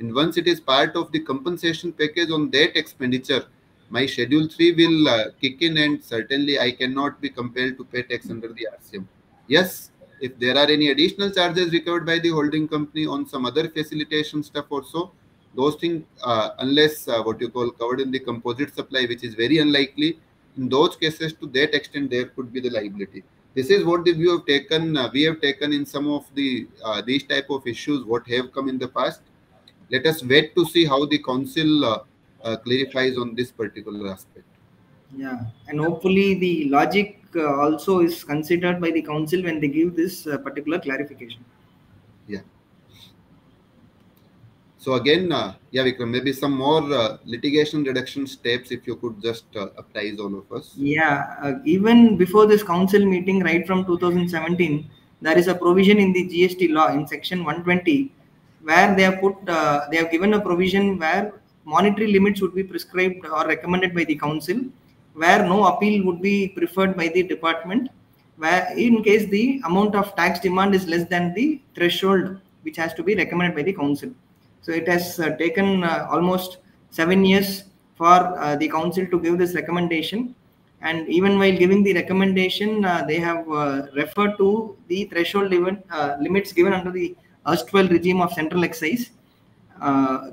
And once it is part of the compensation package on that expenditure, my schedule 3 will uh, kick in and certainly I cannot be compelled to pay tax under the RCM. Yes, if there are any additional charges recovered by the holding company on some other facilitation stuff or so, those things, uh, unless uh, what you call covered in the composite supply, which is very unlikely, in those cases, to that extent, there could be the liability. This is what the view have taken. Uh, we have taken in some of the uh, these type of issues what have come in the past. Let us wait to see how the council uh, uh, clarifies on this particular aspect. Yeah, and hopefully the logic also is considered by the council when they give this uh, particular clarification. Yeah. So again, uh, yeah, Vikram, maybe some more uh, litigation reduction steps if you could just uh, apprise all of us. Yeah, uh, even before this council meeting, right from 2017, there is a provision in the GST law in section 120 where they have put, they have given a provision where monetary limits would be prescribed or recommended by the council where no appeal would be preferred by the department where in case the amount of tax demand is less than the threshold which has to be recommended by the council. So it has uh, taken uh, almost seven years for uh, the council to give this recommendation. And even while giving the recommendation uh, they have uh, referred to the threshold limit, uh, limits given under the erstwhile regime of central excise.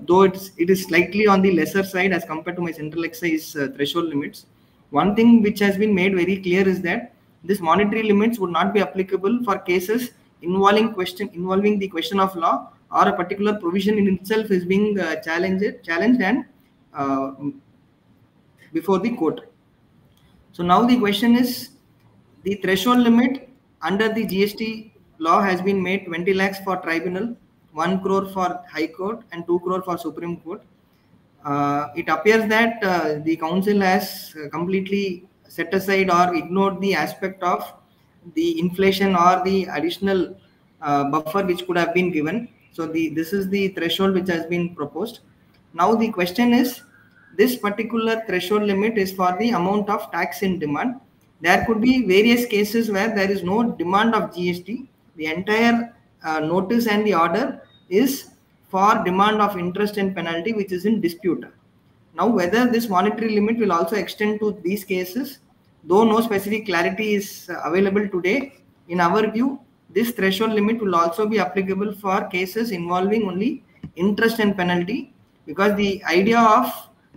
Though it's it is slightly on the lesser side as compared to my central excise threshold limits one thing which has been made very clear is that this monetary limits would not be applicable for cases involving question involving the question of law or a particular provision in itself is being uh, challenged challenged and uh, before the court. So now the question is the threshold limit under the gst law has been made 20 lakhs for tribunal 1 crore for high court and 2 crore for supreme court it appears that uh, the council has completely set aside or ignored the aspect of the inflation or the additional uh, buffer which could have been given. So the this is the threshold which has been proposed. Now the question is, this particular threshold limit is for the amount of tax in demand. There could be various cases where there is no demand of GST. The entire uh, notice and the order is for demand of interest and penalty which is in dispute. Now whether this monetary limit will also extend to these cases, though no specific clarity is uh, available today, in our view, this threshold limit will also be applicable for cases involving only interest and penalty because the idea of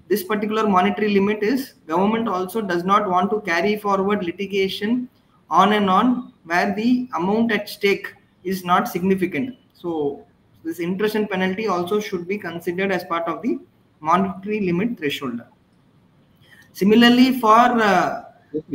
this particular monetary limit is government also does not want to carry forward litigation on and on where the amount at stake is not significant. So this interest and penalty also should be considered as part of the monetary limit threshold. Similarly, for uh,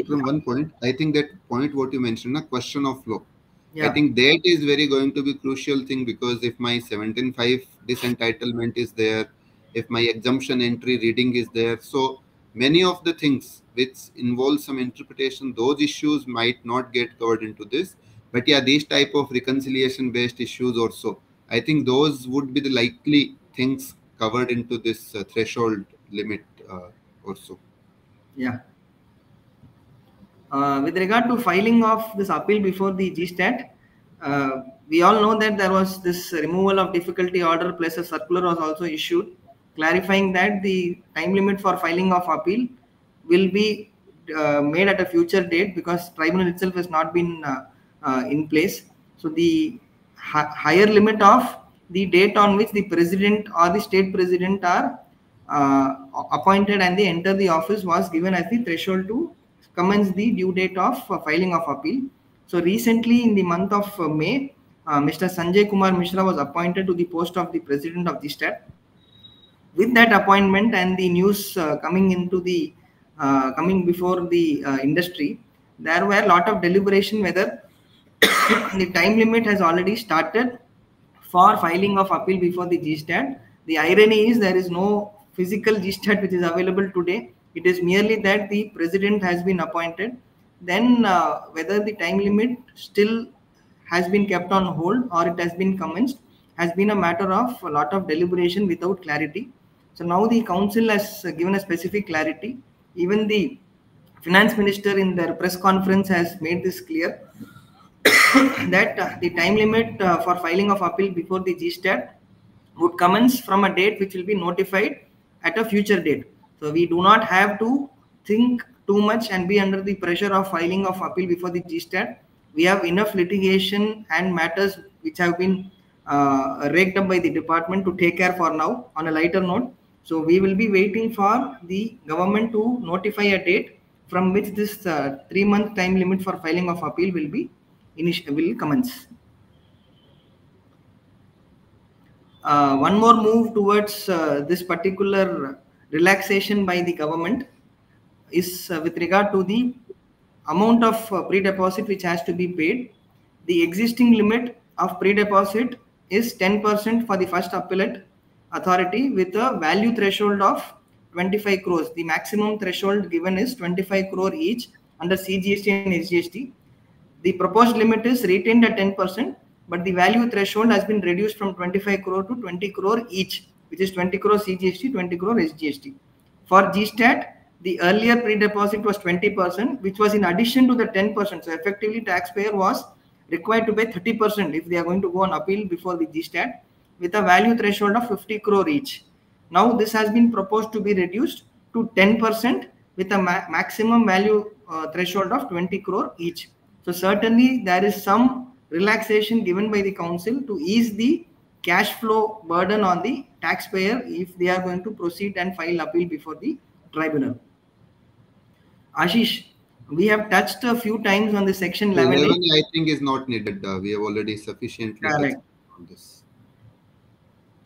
From one point, I think that point what you mentioned, a question of flow. yeah, I think that is very going to be crucial thing because if my 17.5 disentitlement is there, if my exemption entry reading is there, so many of the things which involve some interpretation, those issues might not get covered into this. But yeah, these type of reconciliation based issues also, I think those would be the likely things covered into this uh, threshold limit uh, also. yeah. Uh, with regard to filing of this appeal before the GSTAT, uh, we all know that there was this removal of difficulty order plus a circular was also issued clarifying that the time limit for filing of appeal will be uh, made at a future date because tribunal itself has not been uh, uh, in place. So the hi- higher limit of the date on which the president or the state president are uh, appointed and they enter the office was given as the threshold to commence the due date of uh, filing of appeal. So recently in the month of uh, May, uh, Mr. Sanjay Kumar Mishra was appointed to the post of the president of the state. With that appointment and the news uh, coming into the uh, coming before the industry, there were a lot of deliberation whether the time limit has already started for filing of appeal before the GSTAT. The irony is there is no physical GSTAT which is available today. It is merely that the president has been appointed. Then uh, whether the time limit still has been kept on hold or it has been commenced has been a matter of a lot of deliberation without clarity. So now the council has given a specific clarity. Even the finance minister in their press conference has made this clear that uh, the time limit uh, for filing of appeal before the GSTAT would commence from a date which will be notified at a future date. So we do not have to think too much and be under the pressure of filing of appeal before the GSTAT. We have enough litigation and matters which have been uh, raked up by the department to take care for now on a lighter note. So we will be waiting for the government to notify a date from which this uh, three month time limit for filing of appeal will be will commence. Uh, one more move towards uh, this particular relaxation by the government is uh, with regard to the amount of uh, pre-deposit which has to be paid. The existing limit of pre-deposit is 10% for the first appellate authority with a value threshold of 25 crores. The maximum threshold given is 25 crore each under CGST and SGST. The proposed limit is retained at 10%, but the value threshold has been reduced from 25 crore to 20 crore each, which is 20 crore CGST, 20 crore SGST. For GSTAT, the earlier pre-deposit was 20%, which was in addition to the 10%. So effectively, taxpayer was required to pay 30% if they are going to go on appeal before the GSTAT with a value threshold of 50 crore each. Now this has been proposed to be reduced to 10% with a ma maximum value uh, threshold of 20 crore each. So certainly there is some relaxation given by the council to ease the cash flow burden on the taxpayer if they are going to proceed and file appeal before the tribunal. Ashish, we have touched a few times on the section 11. 11 I think is not needed. Uh, we have already sufficiently Correct. on this.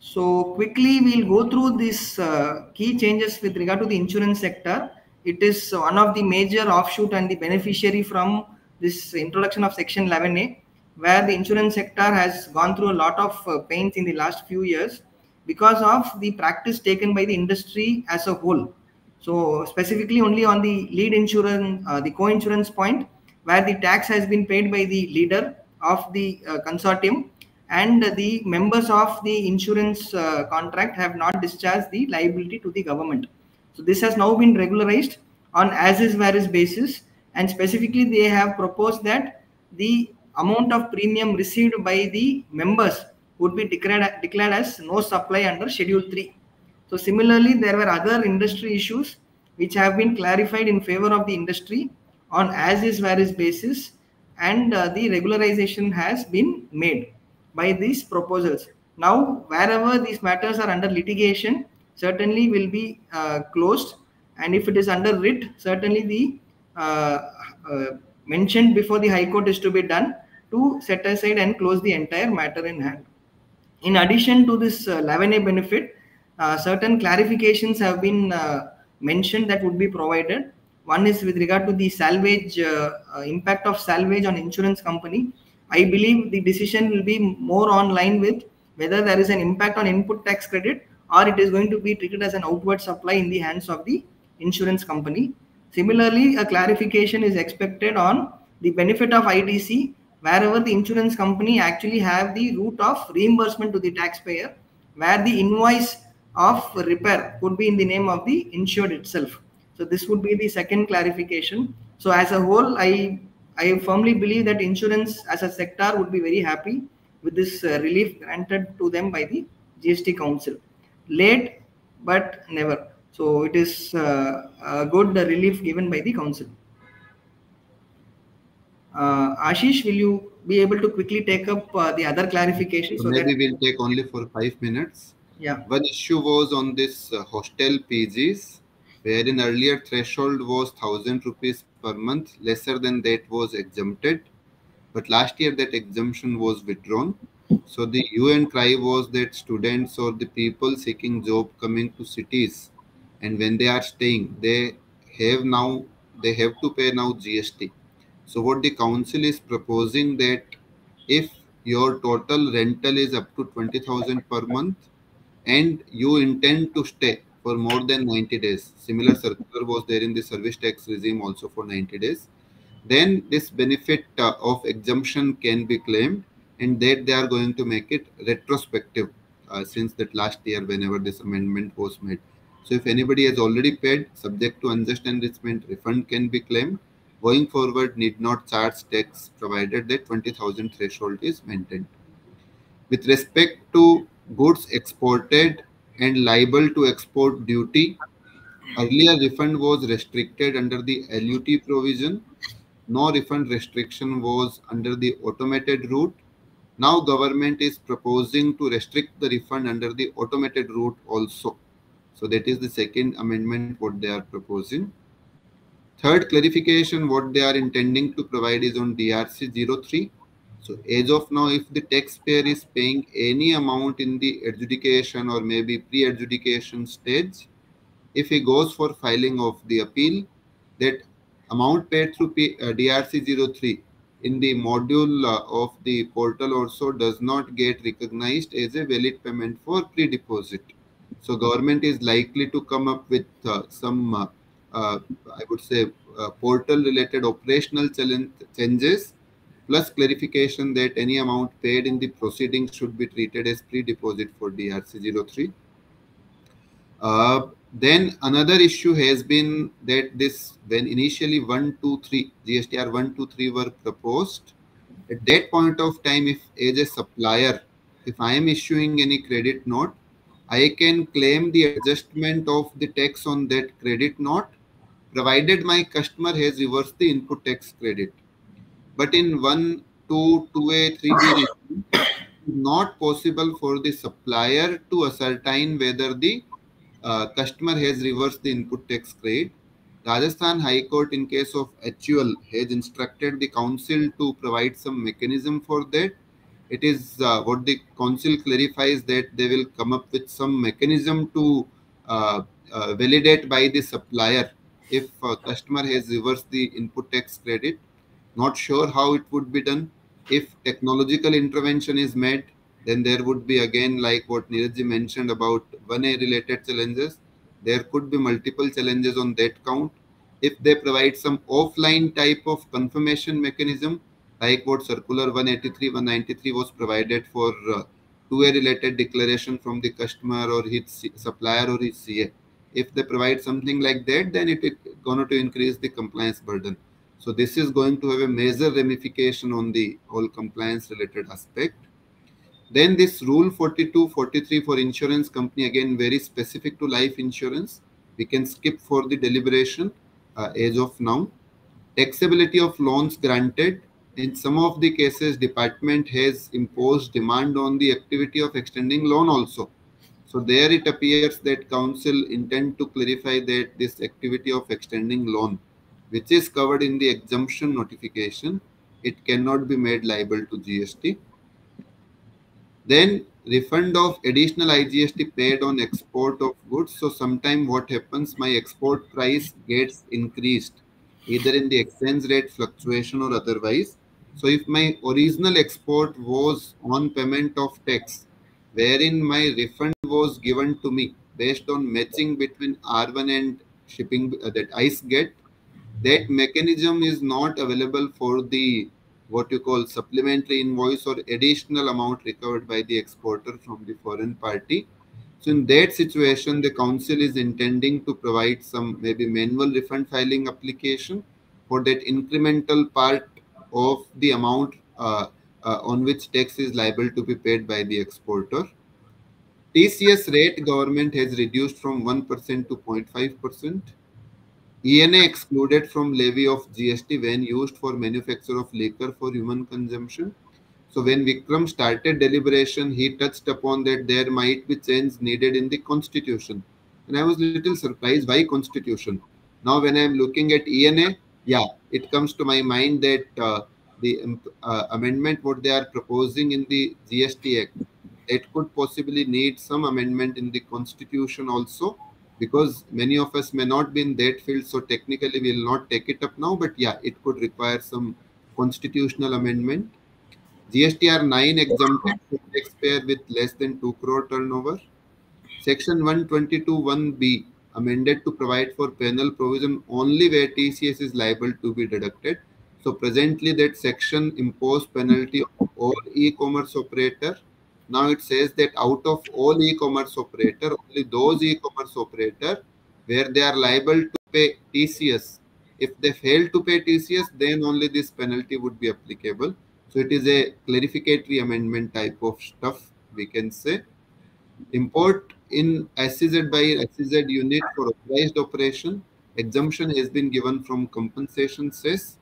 So quickly we'll go through these uh, key changes with regard to the insurance sector. It is one of the major offshoot and the beneficiary from this introduction of section 11A where the insurance sector has gone through a lot of uh, pains in the last few years because of the practice taken by the industry as a whole. So specifically only on the lead insurance, uh, the co-insurance point where the tax has been paid by the leader of the uh, consortium and the members of the insurance uh, contract have not discharged the liability to the government. So this has now been regularized on as is where is basis and specifically they have proposed that the amount of premium received by the members would be declared, declared as no supply under schedule 3. So similarly there were other industry issues which have been clarified in favor of the industry on as is is basis and uh, the regularization has been made by these proposals. Now, wherever these matters are under litigation, certainly will be uh, closed. And if it is under writ, certainly the mentioned before the High Court is to be done to set aside and close the entire matter in hand. In addition to this uh, Lavene benefit, uh, certain clarifications have been uh, mentioned that would be provided. One is with regard to the salvage uh, uh, impact of salvage on insurance company. I believe the decision will be more on line with whether there is an impact on input tax credit or it is going to be treated as an outward supply in the hands of the insurance company. Similarly, a clarification is expected on the benefit of ITC wherever the insurance company actually have the route of reimbursement to the taxpayer where the invoice of repair could be in the name of the insured itself. So this would be the second clarification. So as a whole, I I firmly believe that insurance as a sector would be very happy with this uh, relief granted to them by the GST Council. Late, but never. So it is uh, a good relief given by the council. Uh, Ashish, will you be able to quickly take up uh, the other clarification? So, so maybe we'll take only for five minutes. Yeah. One issue was on this uh, hostel PGs, wherein earlier threshold was thousand rupees per month, lesser than that was exempted. But last year that exemption was withdrawn. So the UN cry was that students or the people seeking job coming to cities and when they are staying, they have now they have to pay now GST so what the council is proposing that if your total rental is up to 20,000 per month and you intend to stay for more than 90 days, similar circular was there in the service tax regime also for 90 days, then this benefit uh, of exemption can be claimed and that they are going to make it retrospective uh, since that last year whenever this amendment was made. So if anybody has already paid subject to unjust enrichment, refund can be claimed going forward need not charge tax provided that 20,000 threshold is maintained. With respect to goods exported and liable to export duty, earlier refund was restricted under the LUT provision. No refund restriction was under the automated route. Now government is proposing to restrict the refund under the automated route also. So that is the second amendment what they are proposing. Third clarification, what they are intending to provide is on DRC 03. So as of now, if the taxpayer is paying any amount in the adjudication or maybe pre-adjudication stage, if he goes for filing of the appeal, that amount paid through P, uh, DRC 03 in the module uh, of the portal also does not get recognized as a valid payment for pre-deposit. So government is likely to come up with uh, some uh, uh, I would say, uh, portal related operational changes plus clarification that any amount paid in the proceedings should be treated as pre-deposit for DRC03. Uh, then another issue has been that this when initially 1, 2, 3, GSTR 1, 2, 3 were proposed, at that point of time, if as a supplier, if I am issuing any credit note, I can claim the adjustment of the tax on that credit note provided my customer has reversed the input tax credit. But in 1, 2, 2A, 3B, not possible for the supplier to ascertain whether the uh, customer has reversed the input tax credit. Rajasthan High Court, in case of HUL, has instructed the council to provide some mechanism for that. It is uh, what the council clarifies that they will come up with some mechanism to uh, uh validate by the supplier if customer has reversed the input tax credit. Not sure how it would be done. If technological intervention is made, then there would be again like what Niraj mentioned about 1A related challenges. There could be multiple challenges on that count. If they provide some offline type of confirmation mechanism, like what Circular 183, 193 was provided for uh, 2A related declaration from the customer or his supplier or his CA if they provide something like that, then it is going to increase the compliance burden. So this is going to have a major ramification on the whole compliance related aspect. Then this rule 42, 43 for insurance company, again, very specific to life insurance. We can skip for the deliberation uh, as of now. Taxability of loans granted. In some of the cases, department has imposed demand on the activity of extending loan also. So there it appears that council intend to clarify that this activity of extending loan which is covered in the exemption notification, it cannot be made liable to GST. Then refund of additional IGST paid on export of goods. So sometime what happens, my export price gets increased either in the exchange rate fluctuation or otherwise. So if my original export was on payment of tax, wherein my refund was given to me based on matching between R1 and shipping uh, that ICEGATE, that mechanism is not available for the what you call supplementary invoice or additional amount recovered by the exporter from the foreign party. So in that situation, the council is intending to provide some maybe manual refund filing application for that incremental part of the amount uh, uh, on which tax is liable to be paid by the exporter. TCS rate government has reduced from 1% to 0.5%. ENA excluded from levy of GST when used for manufacture of liquor for human consumption. So when Vikram started deliberation, he touched upon that there might be change needed in the constitution. And I was a little surprised why constitution. Now when I'm looking at ENA, yeah, it comes to my mind that uh, the uh, amendment what they are proposing in the GST Act, it could possibly need some amendment in the constitution also because many of us may not be in that field so technically we will not take it up now but yeah it could require some constitutional amendment. Gstr 9 exempted taxpayer with less than 2 crore turnover. Section 122 1b amended to provide for penal provision only where tcs is liable to be deducted so presently that section imposed penalty on all e-commerce operator now it says that out of all e-commerce operator, only those e-commerce operator where they are liable to pay TCS. If they fail to pay TCS, then only this penalty would be applicable. So it is a clarificatory amendment type of stuff, we can say. Import in SEZ by SEZ unit for authorized operation. Exemption has been given from compensation cess.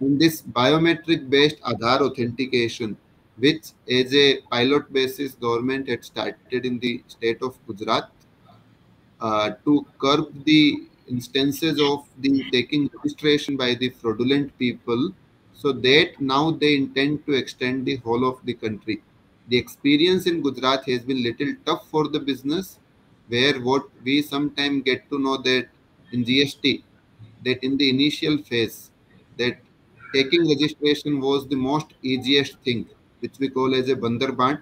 In this biometric based Aadhaar authentication, which as a pilot basis government had started in the state of Gujarat uh, to curb the instances of the taking registration by the fraudulent people so that now they intend to extend the whole of the country the experience in gujarat has been little tough for the business where what we sometimes get to know that in gst that in the initial phase that taking registration was the most easiest thing which we call as a Bandarbant.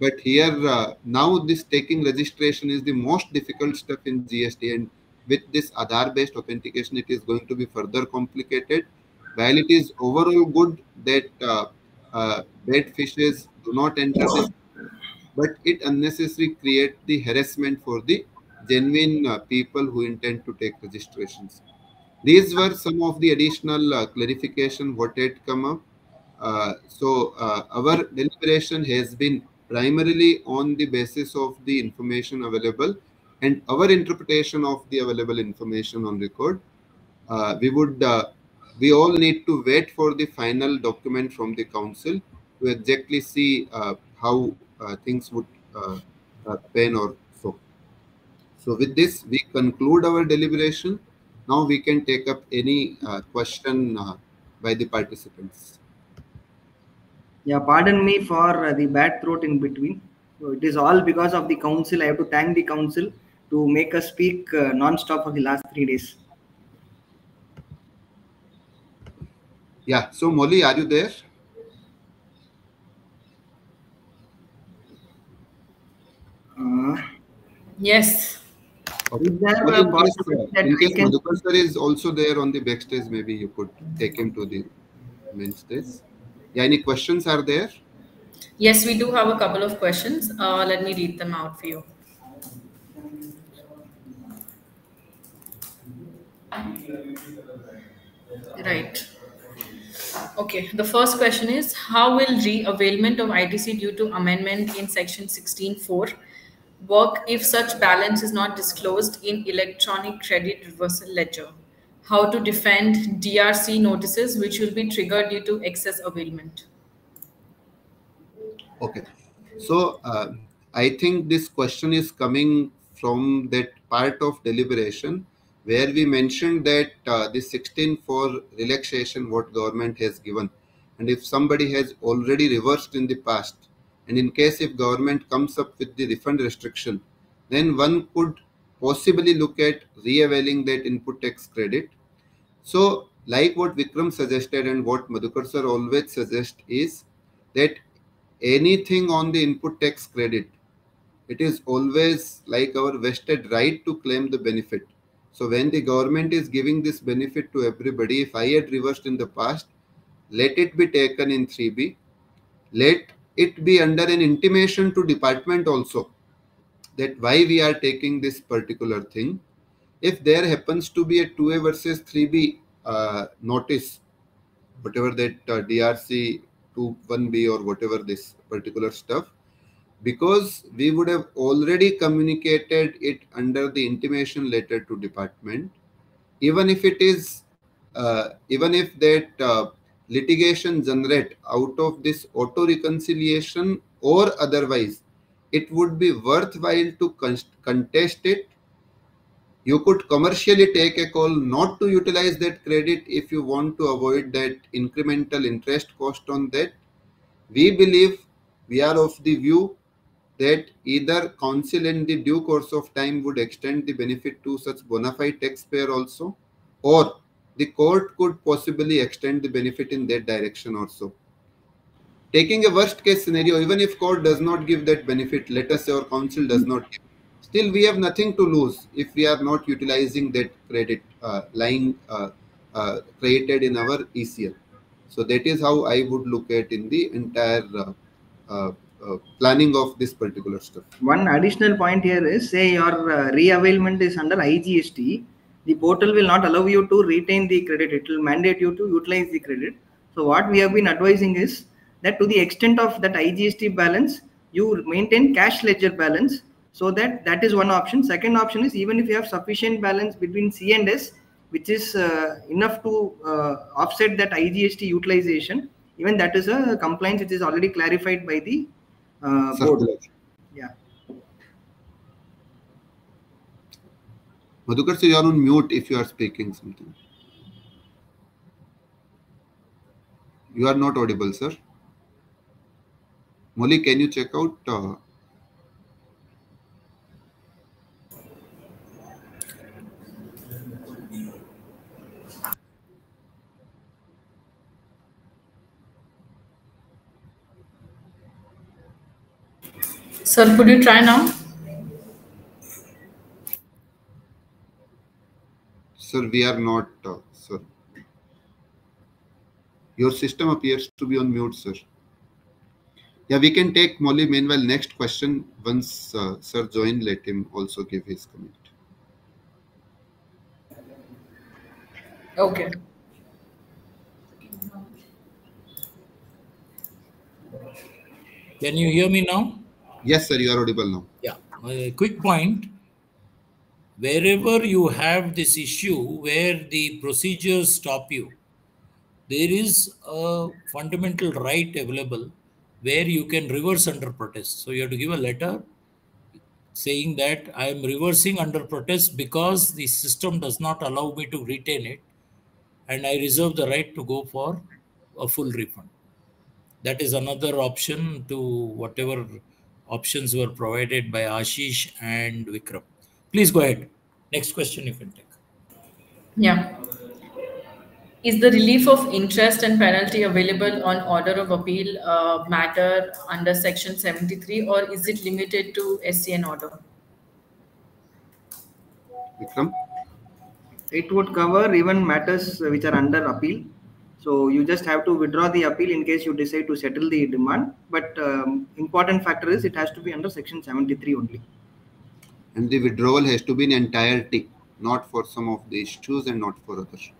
But here uh, now this taking registration is the most difficult step in GST and with this Aadhaar based authentication it is going to be further complicated. While it is overall good that uh, uh, bad fishes do not enter but it unnecessarily create the harassment for the genuine uh, people who intend to take registrations. These were some of the additional uh, clarification what had come up. Uh, so uh, our deliberation has been primarily on the basis of the information available and our interpretation of the available information on record. Uh, we would, uh, we all need to wait for the final document from the council to exactly see uh, how things would pan or so. So with this, we conclude our deliberation. Now we can take up any question by the participants. Yeah, pardon me for uh, the bad throat in between. So it is all because of the council. I have to thank the council to make us speak uh, non-stop for the last three days. Yeah. So Molly, are you there? Uh, yes. Okay. Is there well, in in case can... Madhukar sir is also there on the backstage, maybe you could take him to the main stage. Yeah, any questions are there? Yes, we do have a couple of questions. Uh, let me read them out for you. Right. Okay, the first question is How will re-availment of ITC due to amendment in section 16.4 work if such balance is not disclosed in electronic credit reversal ledger? how to defend DRC notices which will be triggered due to excess availment. Okay, so uh, I think this question is coming from that part of deliberation where we mentioned that uh, the 16 for relaxation what government has given. And if somebody has already reversed in the past and in case if government comes up with the refund restriction then one could possibly look at re-availing that input tax credit. So like what vikram suggested and what madhukar sir always suggest is that anything on the input tax credit it is always like our vested right to claim the benefit so when the government is giving this benefit to everybody if i had reversed in the past let it be taken in 3b let it be under an intimation to department also that why we are taking this particular thing. If there happens to be a 2a versus 3b uh, notice whatever that uh, drc 2 1b or whatever this particular stuff because we would have already communicated it under the intimation letter to department. Even if it is uh, even if that uh, litigation generate out of this auto reconciliation or otherwise it would be worthwhile to contest it. You could commercially take a call not to utilize that credit if you want to avoid that incremental interest cost on that. We believe we are of the view that either council in the due course of time would extend the benefit to such bona fide taxpayer also or the court could possibly extend the benefit in that direction also. Taking a worst case scenario even if court does not give that benefit let us say our council does not give, still we have nothing to lose if we are not utilizing that credit uh, line uh, uh, created in our ecl so that is how i would look at in the entire uh, planning of this particular stuff. One additional point here is say your uh, re-availment is under IGST, the portal will not allow you to retain the credit. It will mandate you to utilize the credit. So what we have been advising is that to the extent of that IGST balance, you maintain cash ledger balance. So that that is one option. Second option is even if you have sufficient balance between C and S, which is uh, enough to uh, offset that IGST utilization, even that is a compliance which is already clarified by the uh, board. Yeah. Madhukar, so you are on mute if you are speaking something. You are not audible, sir. Molly, can you check out? Uh, Sir, could you try now? Sir, we are not, uh, sir. Your system appears to be on mute, sir. Yeah, we can take Molly. Meanwhile, next question. Once uh, Sir join, let him also give his comment. Okay. Can you hear me now? Yes, sir, you are audible now. Yeah. A quick point. Wherever you have this issue where the procedures stop you, there is a fundamental right available where you can reverse under protest. So you have to give a letter saying that I am reversing under protest because the system does not allow me to retain it and I reserve the right to go for a full refund. That is another option to whatever options were provided by Ashish and Vikram. Please go ahead. Next question you can take. Yeah. Is the relief of interest and penalty available on order of appeal uh, matter under section 73 or is it limited to SCN order? Vikram? It would cover even matters which are under appeal so you just have to withdraw the appeal in case you decide to settle the demand. But um, important factor is it has to be under section 73 only. And the withdrawal has to be in entirety, not for some of the issues and not for others.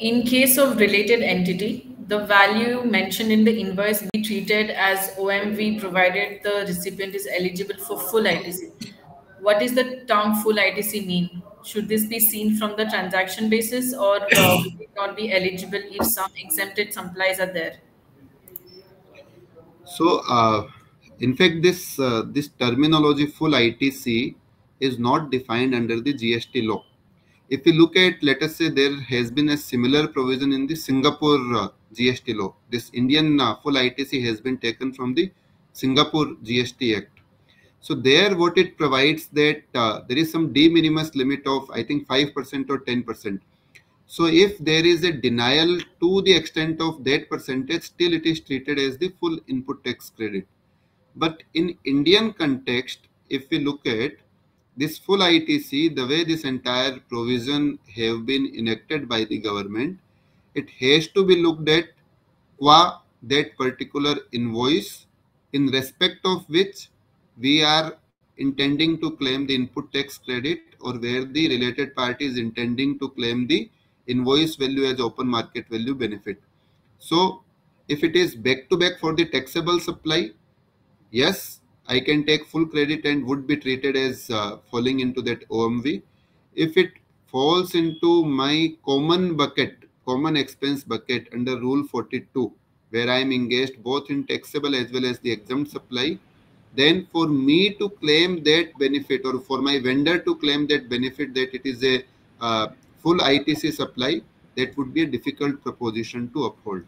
In case of related entity, the value mentioned in the invoice be treated as OMV provided the recipient is eligible for full ITC. What is the term full ITC mean? should this be seen from the transaction basis or uh, would it not be eligible if some exempted supplies are there? So, uh, in fact, this uh, this terminology full ITC is not defined under the GST law. If we look at, let us say, there has been a similar provision in the Singapore uh, GST law. This Indian uh, full ITC has been taken from the Singapore GST Act. So there, what it provides that uh, there is some de minimis limit of I think five percent or ten percent. So if there is a denial to the extent of that percentage, still it is treated as the full input tax credit. But in Indian context, if we look at this full ITC, the way this entire provision have been enacted by the government, it has to be looked at qua that particular invoice in respect of which we are intending to claim the input tax credit or where the related party is intending to claim the invoice value as open market value benefit. So if it is back to back for the taxable supply, yes, I can take full credit and would be treated as uh, falling into that OMV. If it falls into my common bucket, common expense bucket under Rule 42, where I am engaged both in taxable as well as the exempt supply, then for me to claim that benefit or for my vendor to claim that benefit that it is a uh, full ITC supply, that would be a difficult proposition to uphold.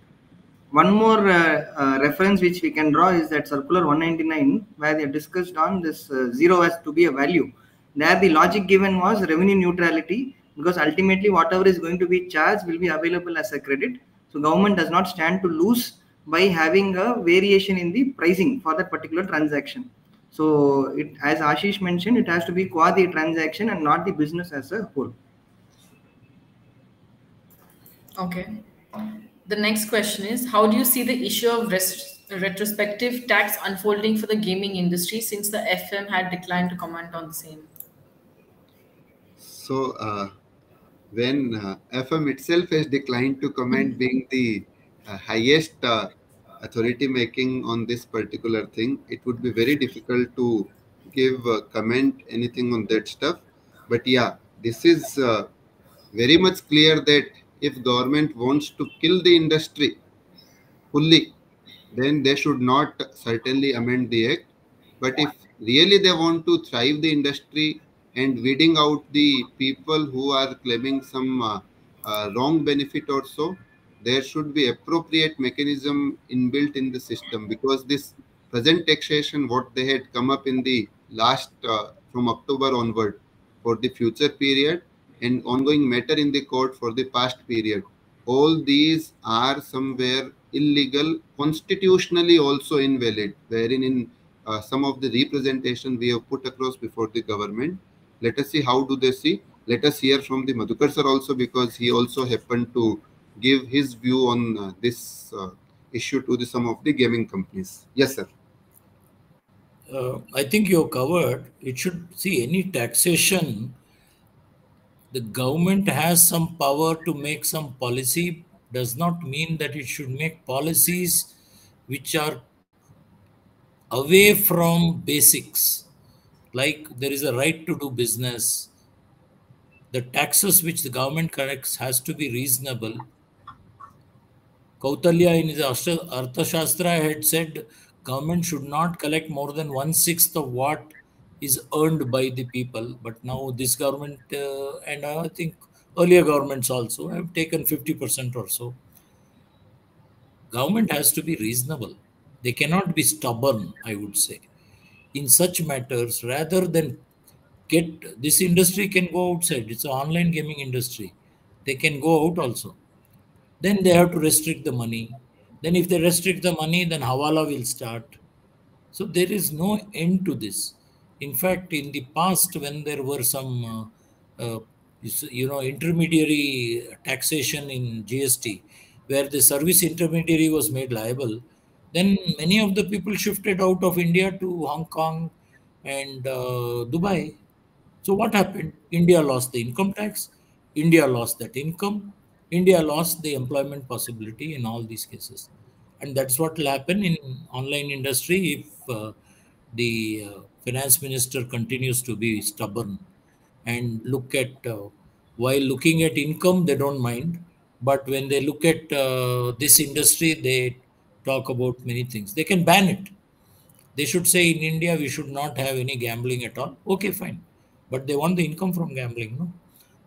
One more uh, uh, reference which we can draw is that circular 199 where they discussed on this uh, zero as to be a value. There the logic given was revenue neutrality because ultimately whatever is going to be charged will be available as a credit. So government does not stand to lose by having a variation in the pricing for that particular transaction. So it, as Ashish mentioned, it has to be qua the transaction and not the business as a whole. Okay. The next question is How do you see the issue of res- retrospective tax unfolding for the gaming industry since the FM had declined to comment on the same? So, uh, when uh, FM itself has declined to comment, being the highest uh, authority making on this particular thing, it would be very difficult to give uh, comment anything on that stuff. But yeah, this is uh, very much clear that if government wants to kill the industry fully, then they should not certainly amend the act. But if really they want to thrive the industry and weeding out the people who are claiming some uh, uh, wrong benefit or so, there should be appropriate mechanism inbuilt in the system because this present taxation, what they had come up in the last uh, from October onward for the future period, and ongoing matter in the court for the past period. All these are somewhere illegal, constitutionally also invalid, wherein in uh, some of the representation we have put across before the government. Let us see how do they see. Let us hear from the Madhukar sir also because he also happened to give his view on uh, this uh, issue to the, some of the gaming companies. Yes, sir. Uh, I think you covered. It should see any taxation the government has some power to make some policy does not mean that it should make policies which are away from basics like there is a right to do business the taxes which the government collects has to be reasonable kautalya in his arthashastra had said government should not collect more than one sixth of what is earned by the people. But now this government uh, and I think earlier governments also have taken 50% or so. Government has to be reasonable. They cannot be stubborn, I would say. In such matters, rather than get this industry can go outside. It's an online gaming industry. They can go out also. Then they have to restrict the money. Then if they restrict the money, then Hawala will start. So there is no end to this. In fact, in the past, when there were some, uh, uh, you know, intermediary taxation in GST, where the service intermediary was made liable, then many of the people shifted out of India to Hong Kong and uh, Dubai. So what happened? India lost the income tax. India lost that income. India lost the employment possibility in all these cases. And that's what will happen in online industry if uh, the uh, finance minister continues to be stubborn and look at uh, while looking at income they don't mind but when they look at uh, this industry they talk about many things they can ban it they should say in india we should not have any gambling at all okay fine but they want the income from gambling. No,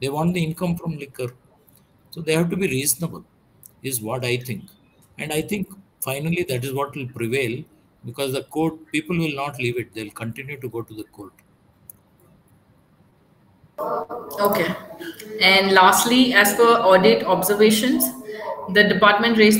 they want the income from liquor. So they have to be reasonable, is what I think. And I think finally that is what will prevail because the court people will not leave it; they'll continue to go to the court. Okay. And lastly, as per audit observations, the department raised